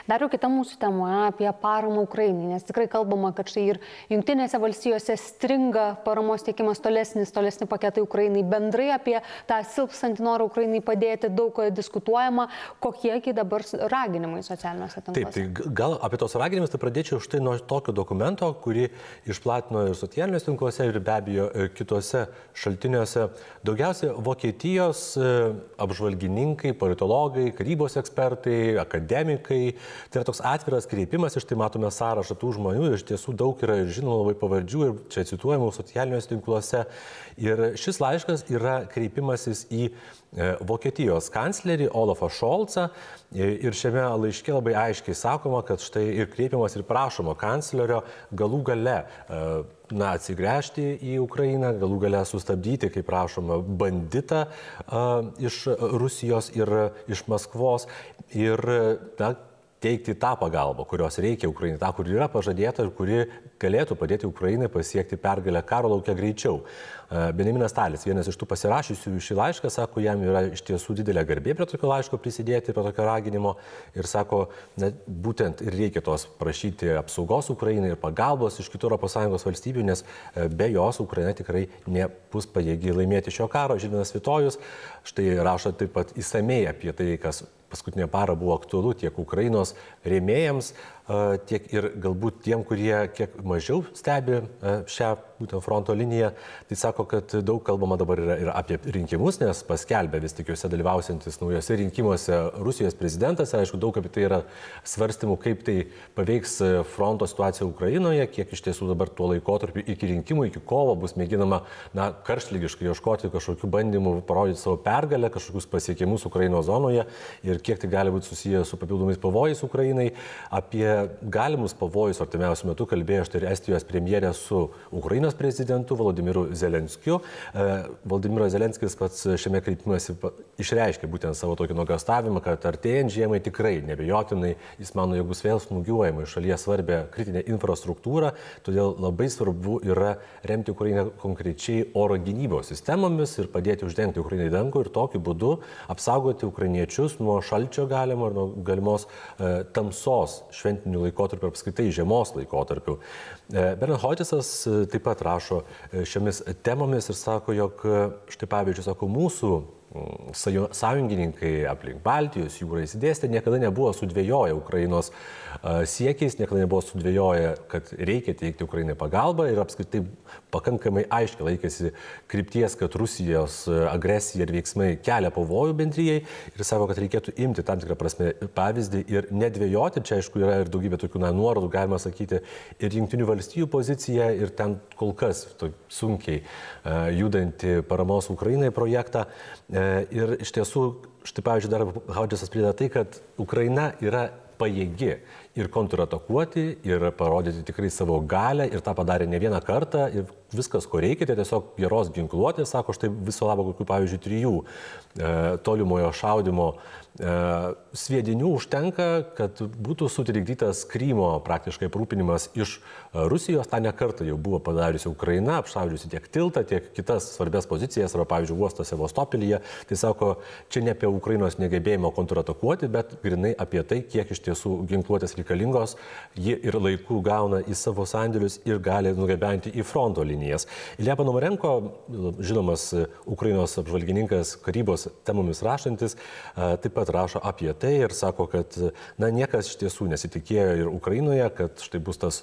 Dar jau kita mūsų tema apie paramą Ukrainai, nes tikrai kalbama, kad štai ir Junktinėse valstijose stringa paramos tiekimas tolesnis, tolesni paketai Ukrainai, bendrai apie tą silpsantį norą Ukrainai padėti daug diskutuojama, kokiegi dabar raginimai socialiniuose tinkluose. Taip, tai gal apie tos raginimus tai pradėčiau štai nuo tokio dokumento, kurį išplatino ir socialiniuose tinkluose, ir be abejo kitose šaltiniuose Daugiausia Vokietijos e, apžvalgininkai, politologai, karybos ekspertai, akademikai. Tai yra toks atviras kreipimas, iš tai matome sąrašą tų žmonių, iš tiesų daug yra ir žinoma labai pavardžių ir čia cituojamų socialiniuose tinkluose. Ir šis laiškas yra kreipimasis į Vokietijos kanclerį Olafą Šolcą ir šiame laiške labai aiškiai sakoma, kad štai ir kreipiamas ir prašoma kanclerio galų gale e, na, atsigręžti į Ukrainą, galų galę sustabdyti, kaip prašoma, banditą iš Rusijos ir iš Maskvos. Ir na, teikti tą pagalbą, kurios reikia Ukrainai, tą, kuri yra pažadėta ir kuri galėtų padėti Ukrainai pasiekti pergalę karo laukia greičiau. Benjaminas Talis, vienas iš tų pasirašysių šį laišką, sako, jam yra iš tiesų didelė garbė prie tokio laiško prisidėti, prie tokio raginimo ir sako, na, būtent ir reikia tos prašyti apsaugos Ukrainai ir pagalbos iš kitų ES valstybių, nes e, be jos Ukraina tikrai nebus pajėgi laimėti šio karo. Žilvinas Vitojus štai rašo taip pat įsamei apie tai, kas paskutinę parą buvo aktualu tiek Ukrainos rėmėjams, tiek ir galbūt tiem, kurie kiek mažiau stebi šią būtent fronto liniją, tai sako, kad daug kalbama dabar yra ir apie rinkimus, nes paskelbė vis tik juose dalyvausiantis naujose rinkimuose Rusijos prezidentas. Aišku, daug apie tai yra svarstymų, kaip tai paveiks fronto situaciją Ukrainoje, kiek iš tiesų dabar tuo laikotarpiu iki rinkimų, iki kovo bus mėginama, na, karštlygiškai ieškoti kažkokių bandymų parodyti savo pergalę, kažkokius pasiekimus Ukrainos zonoje ir kiek tai gali būti susiję su papildomais pavojais Ukrainai, apie galimus pavojus artimiausiu metu kalbėjo štai ir Estijos premjerė su Ukrainos prezidentu Volodimiru Zelenskiu. E, Volodimiras Zelenskis pats šiame kreipimąsi išreiškė būtent savo tokį nuogastavimą, kad artėjant žiemai tikrai nebejotinai jis mano, jog bus vėl smūgiuojama į šalies svarbę kritinę infrastruktūrą, todėl labai svarbu yra remti Ukrainą konkrečiai oro gynybos sistemomis ir padėti uždengti Ukrainai dangų ir tokiu būdu apsaugoti ukrainiečius nuo šalčio galimo ir nuo galimos e, tamsos šventinės šventiniu laikotarpiu, apskritai žiemos laikotarpiu. Bernard Hotisas taip pat rašo šiomis temomis ir sako, jog štai pavyzdžiui, sako, mūsų sąjungininkai aplink Baltijos jūrą įsidėstę niekada nebuvo sudvėjoję Ukrainos siekiais, niekada nebuvo sudvėjoję, kad reikia teikti Ukrainai pagalbą ir apskritai pakankamai aiškiai laikėsi krypties, kad Rusijos agresija ir veiksmai kelia pavojų bendryjei ir savo, kad reikėtų imti tam tikrą prasme pavyzdį ir nedvėjoti. Čia aišku yra ir daugybė tokių na, nuorodų, galima sakyti, ir Junktinių valstybių pozicija ir ten kol kas sunkiai judanti paramos Ukrainai projektą. E, ir iš tiesų, štai pavyzdžiui, dar Haudžesas prideda tai, kad Ukraina yra pajėgi ir kontratakuoti, ir parodyti tikrai savo galę, ir tą padarė ne vieną kartą, ir viskas, ko reikia, tai tiesiog geros ginkluotės, sako, štai viso labo kokių, pavyzdžiui, trijų e, tolimojo šaudimo e, sviedinių užtenka, kad būtų sutrikdytas Krymo praktiškai aprūpinimas iš e, Rusijos, tą nekartą jau buvo padariusi Ukraina, apšaudžiusi tiek tiltą, tiek kitas svarbias pozicijas, arba, pavyzdžiui, uostas Sevostopilyje. Tai sako, čia ne apie Ukrainos negebėjimą kontratakuoti, bet grinai apie tai, kiek iš tiesų ginkluotės reikalingos, ji ir laikų gauna į savo sandėlius ir gali nugabenti į fronto linijas. Ilja Panomarenko, žinomas Ukrainos apžvalgininkas, karybos temomis rašantis, taip pat rašo apie tai ir sako, kad na, niekas iš tiesų nesitikėjo ir Ukrainoje, kad štai bus tas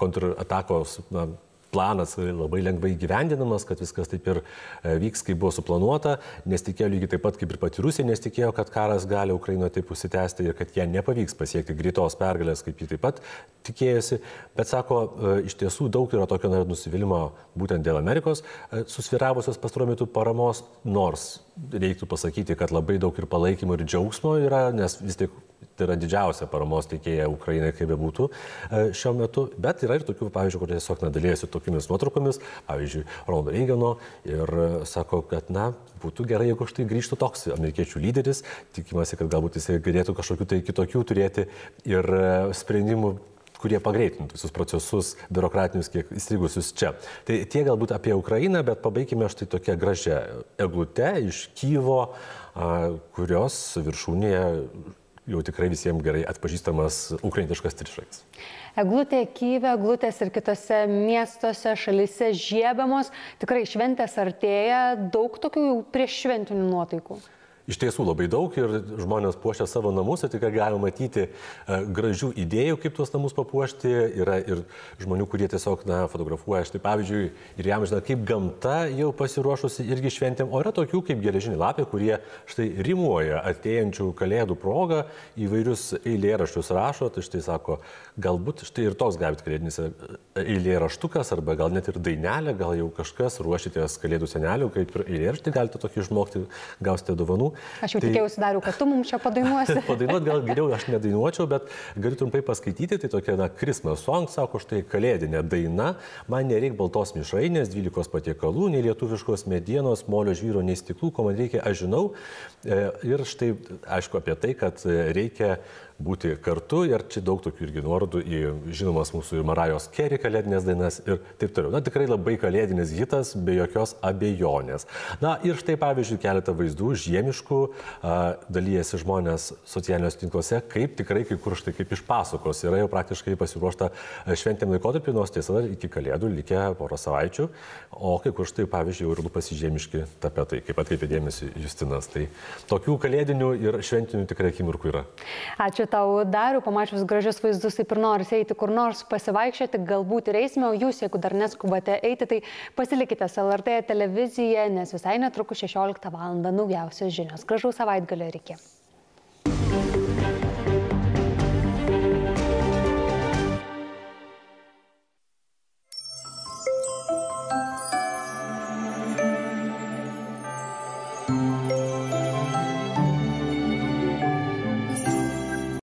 kontratakos na, planas labai lengvai gyvendinamas, kad viskas taip ir e, vyks, kaip buvo suplanuota, nesitikėjo lygiai taip pat kaip ir pati Rusija, nesitikėjo, kad karas gali Ukrainoje taip užsitęsti ir kad jie nepavyks pasiekti greitos pergalės, kaip ji taip pat tikėjosi. Bet sako, e, iš tiesų daug yra tokio nusivylimą būtent dėl Amerikos e, susviravusios pastaruoju metu paramos, nors reiktų pasakyti, kad labai daug ir palaikymo ir džiaugsmo yra, nes vis tik tai yra didžiausia paramos teikėja Ukrainai, kaip bebūtų e, šiuo metu, bet yra ir tokių, pavyzdžiui, kurie tiesiog nedalėjasi tokiamis nuotraukomis, pavyzdžiui, Ronaldo Reigano ir sako, kad, na, būtų gerai, jeigu štai grįžtų toks amerikiečių lyderis, tikimasi, kad galbūt jisai galėtų kažkokių tai kitokių turėti ir e, sprendimų kurie pagreitintų visus procesus biurokratinius, kiek įstrigusius čia. Tai tie galbūt apie Ukrainą, bet pabaigime štai tokią gražią eglutę iš Kyvo, kurios viršūnėje jau tikrai visiems gerai atpažįstamas ukrainietiškas trišakis. Eglutė Kyve, eglutės ir kitose miestuose, šalyse žiebiamos, tikrai šventės artėja, daug tokių prieš šventinių nuotaikų. Iš tiesų labai daug ir žmonės puošia savo namus ir tikrai galima matyti e, gražių idėjų, kaip tuos namus papuošti. Yra ir žmonių, kurie tiesiog na, fotografuoja, štai pavyzdžiui, ir jam žinot, kaip gamta jau pasiruošusi irgi šventėm, o yra tokių kaip geležinė lapė, kurie štai rimuoja atėjančių kalėdų progą, įvairius eilėraščius rašo, tai štai sako, galbūt štai ir toks gali būti kalėdinis e, eilėraštukas, arba gal net ir dainelė, gal jau kažkas ruošitės kalėdų senelių, kaip ir eilėraštį galite tokį išmokti, gausite dovanų. Aš jau tai, tikėjausi dariu, kad tu mums čia padainuosi. padainuot gal geriau aš nedainuočiau, bet galiu trumpai paskaityti. Tai tokia, na, Christmas song, sako, štai kalėdinė daina. Man nereikia baltos mišrainės, 12 patiekalų, nei lietuviškos medienos, molio žvyro, nei stiklų, ko man reikia, aš žinau. E, ir štai, aišku, apie tai, kad reikia būti kartu ir čia daug tokių irgi nuorodų į žinomas mūsų ir Marajos Kerry kalėdinės dainas ir taip toliau. Na tikrai labai kalėdinis hitas, be jokios abejonės. Na ir štai pavyzdžiui keletą vaizdų žiemiškų dalyjasi žmonės socialiniuose tinkluose, kaip tikrai kai kur štai kaip iš pasakos yra jau praktiškai pasiruošta šventėm laikotarpį, nors tiesa iki kalėdų likę porą savaičių, o kai kur štai pavyzdžiui jau ir pasižiemiški tapetai, kaip atkreipė dėmesį Justinas. Tai tokių kalėdinių ir šventinių tikrai akimirkų yra. Ačiū tau dariu, pamačius gražius vaizdus, taip ir nors eiti kur nors pasivaikščioti, galbūt ir eisime, o jūs, jeigu dar neskubate eiti, tai pasilikite su LRT televizija, nes visai netrukus 16 val. naujausios žinios. Gražaus savaitgalio reikia.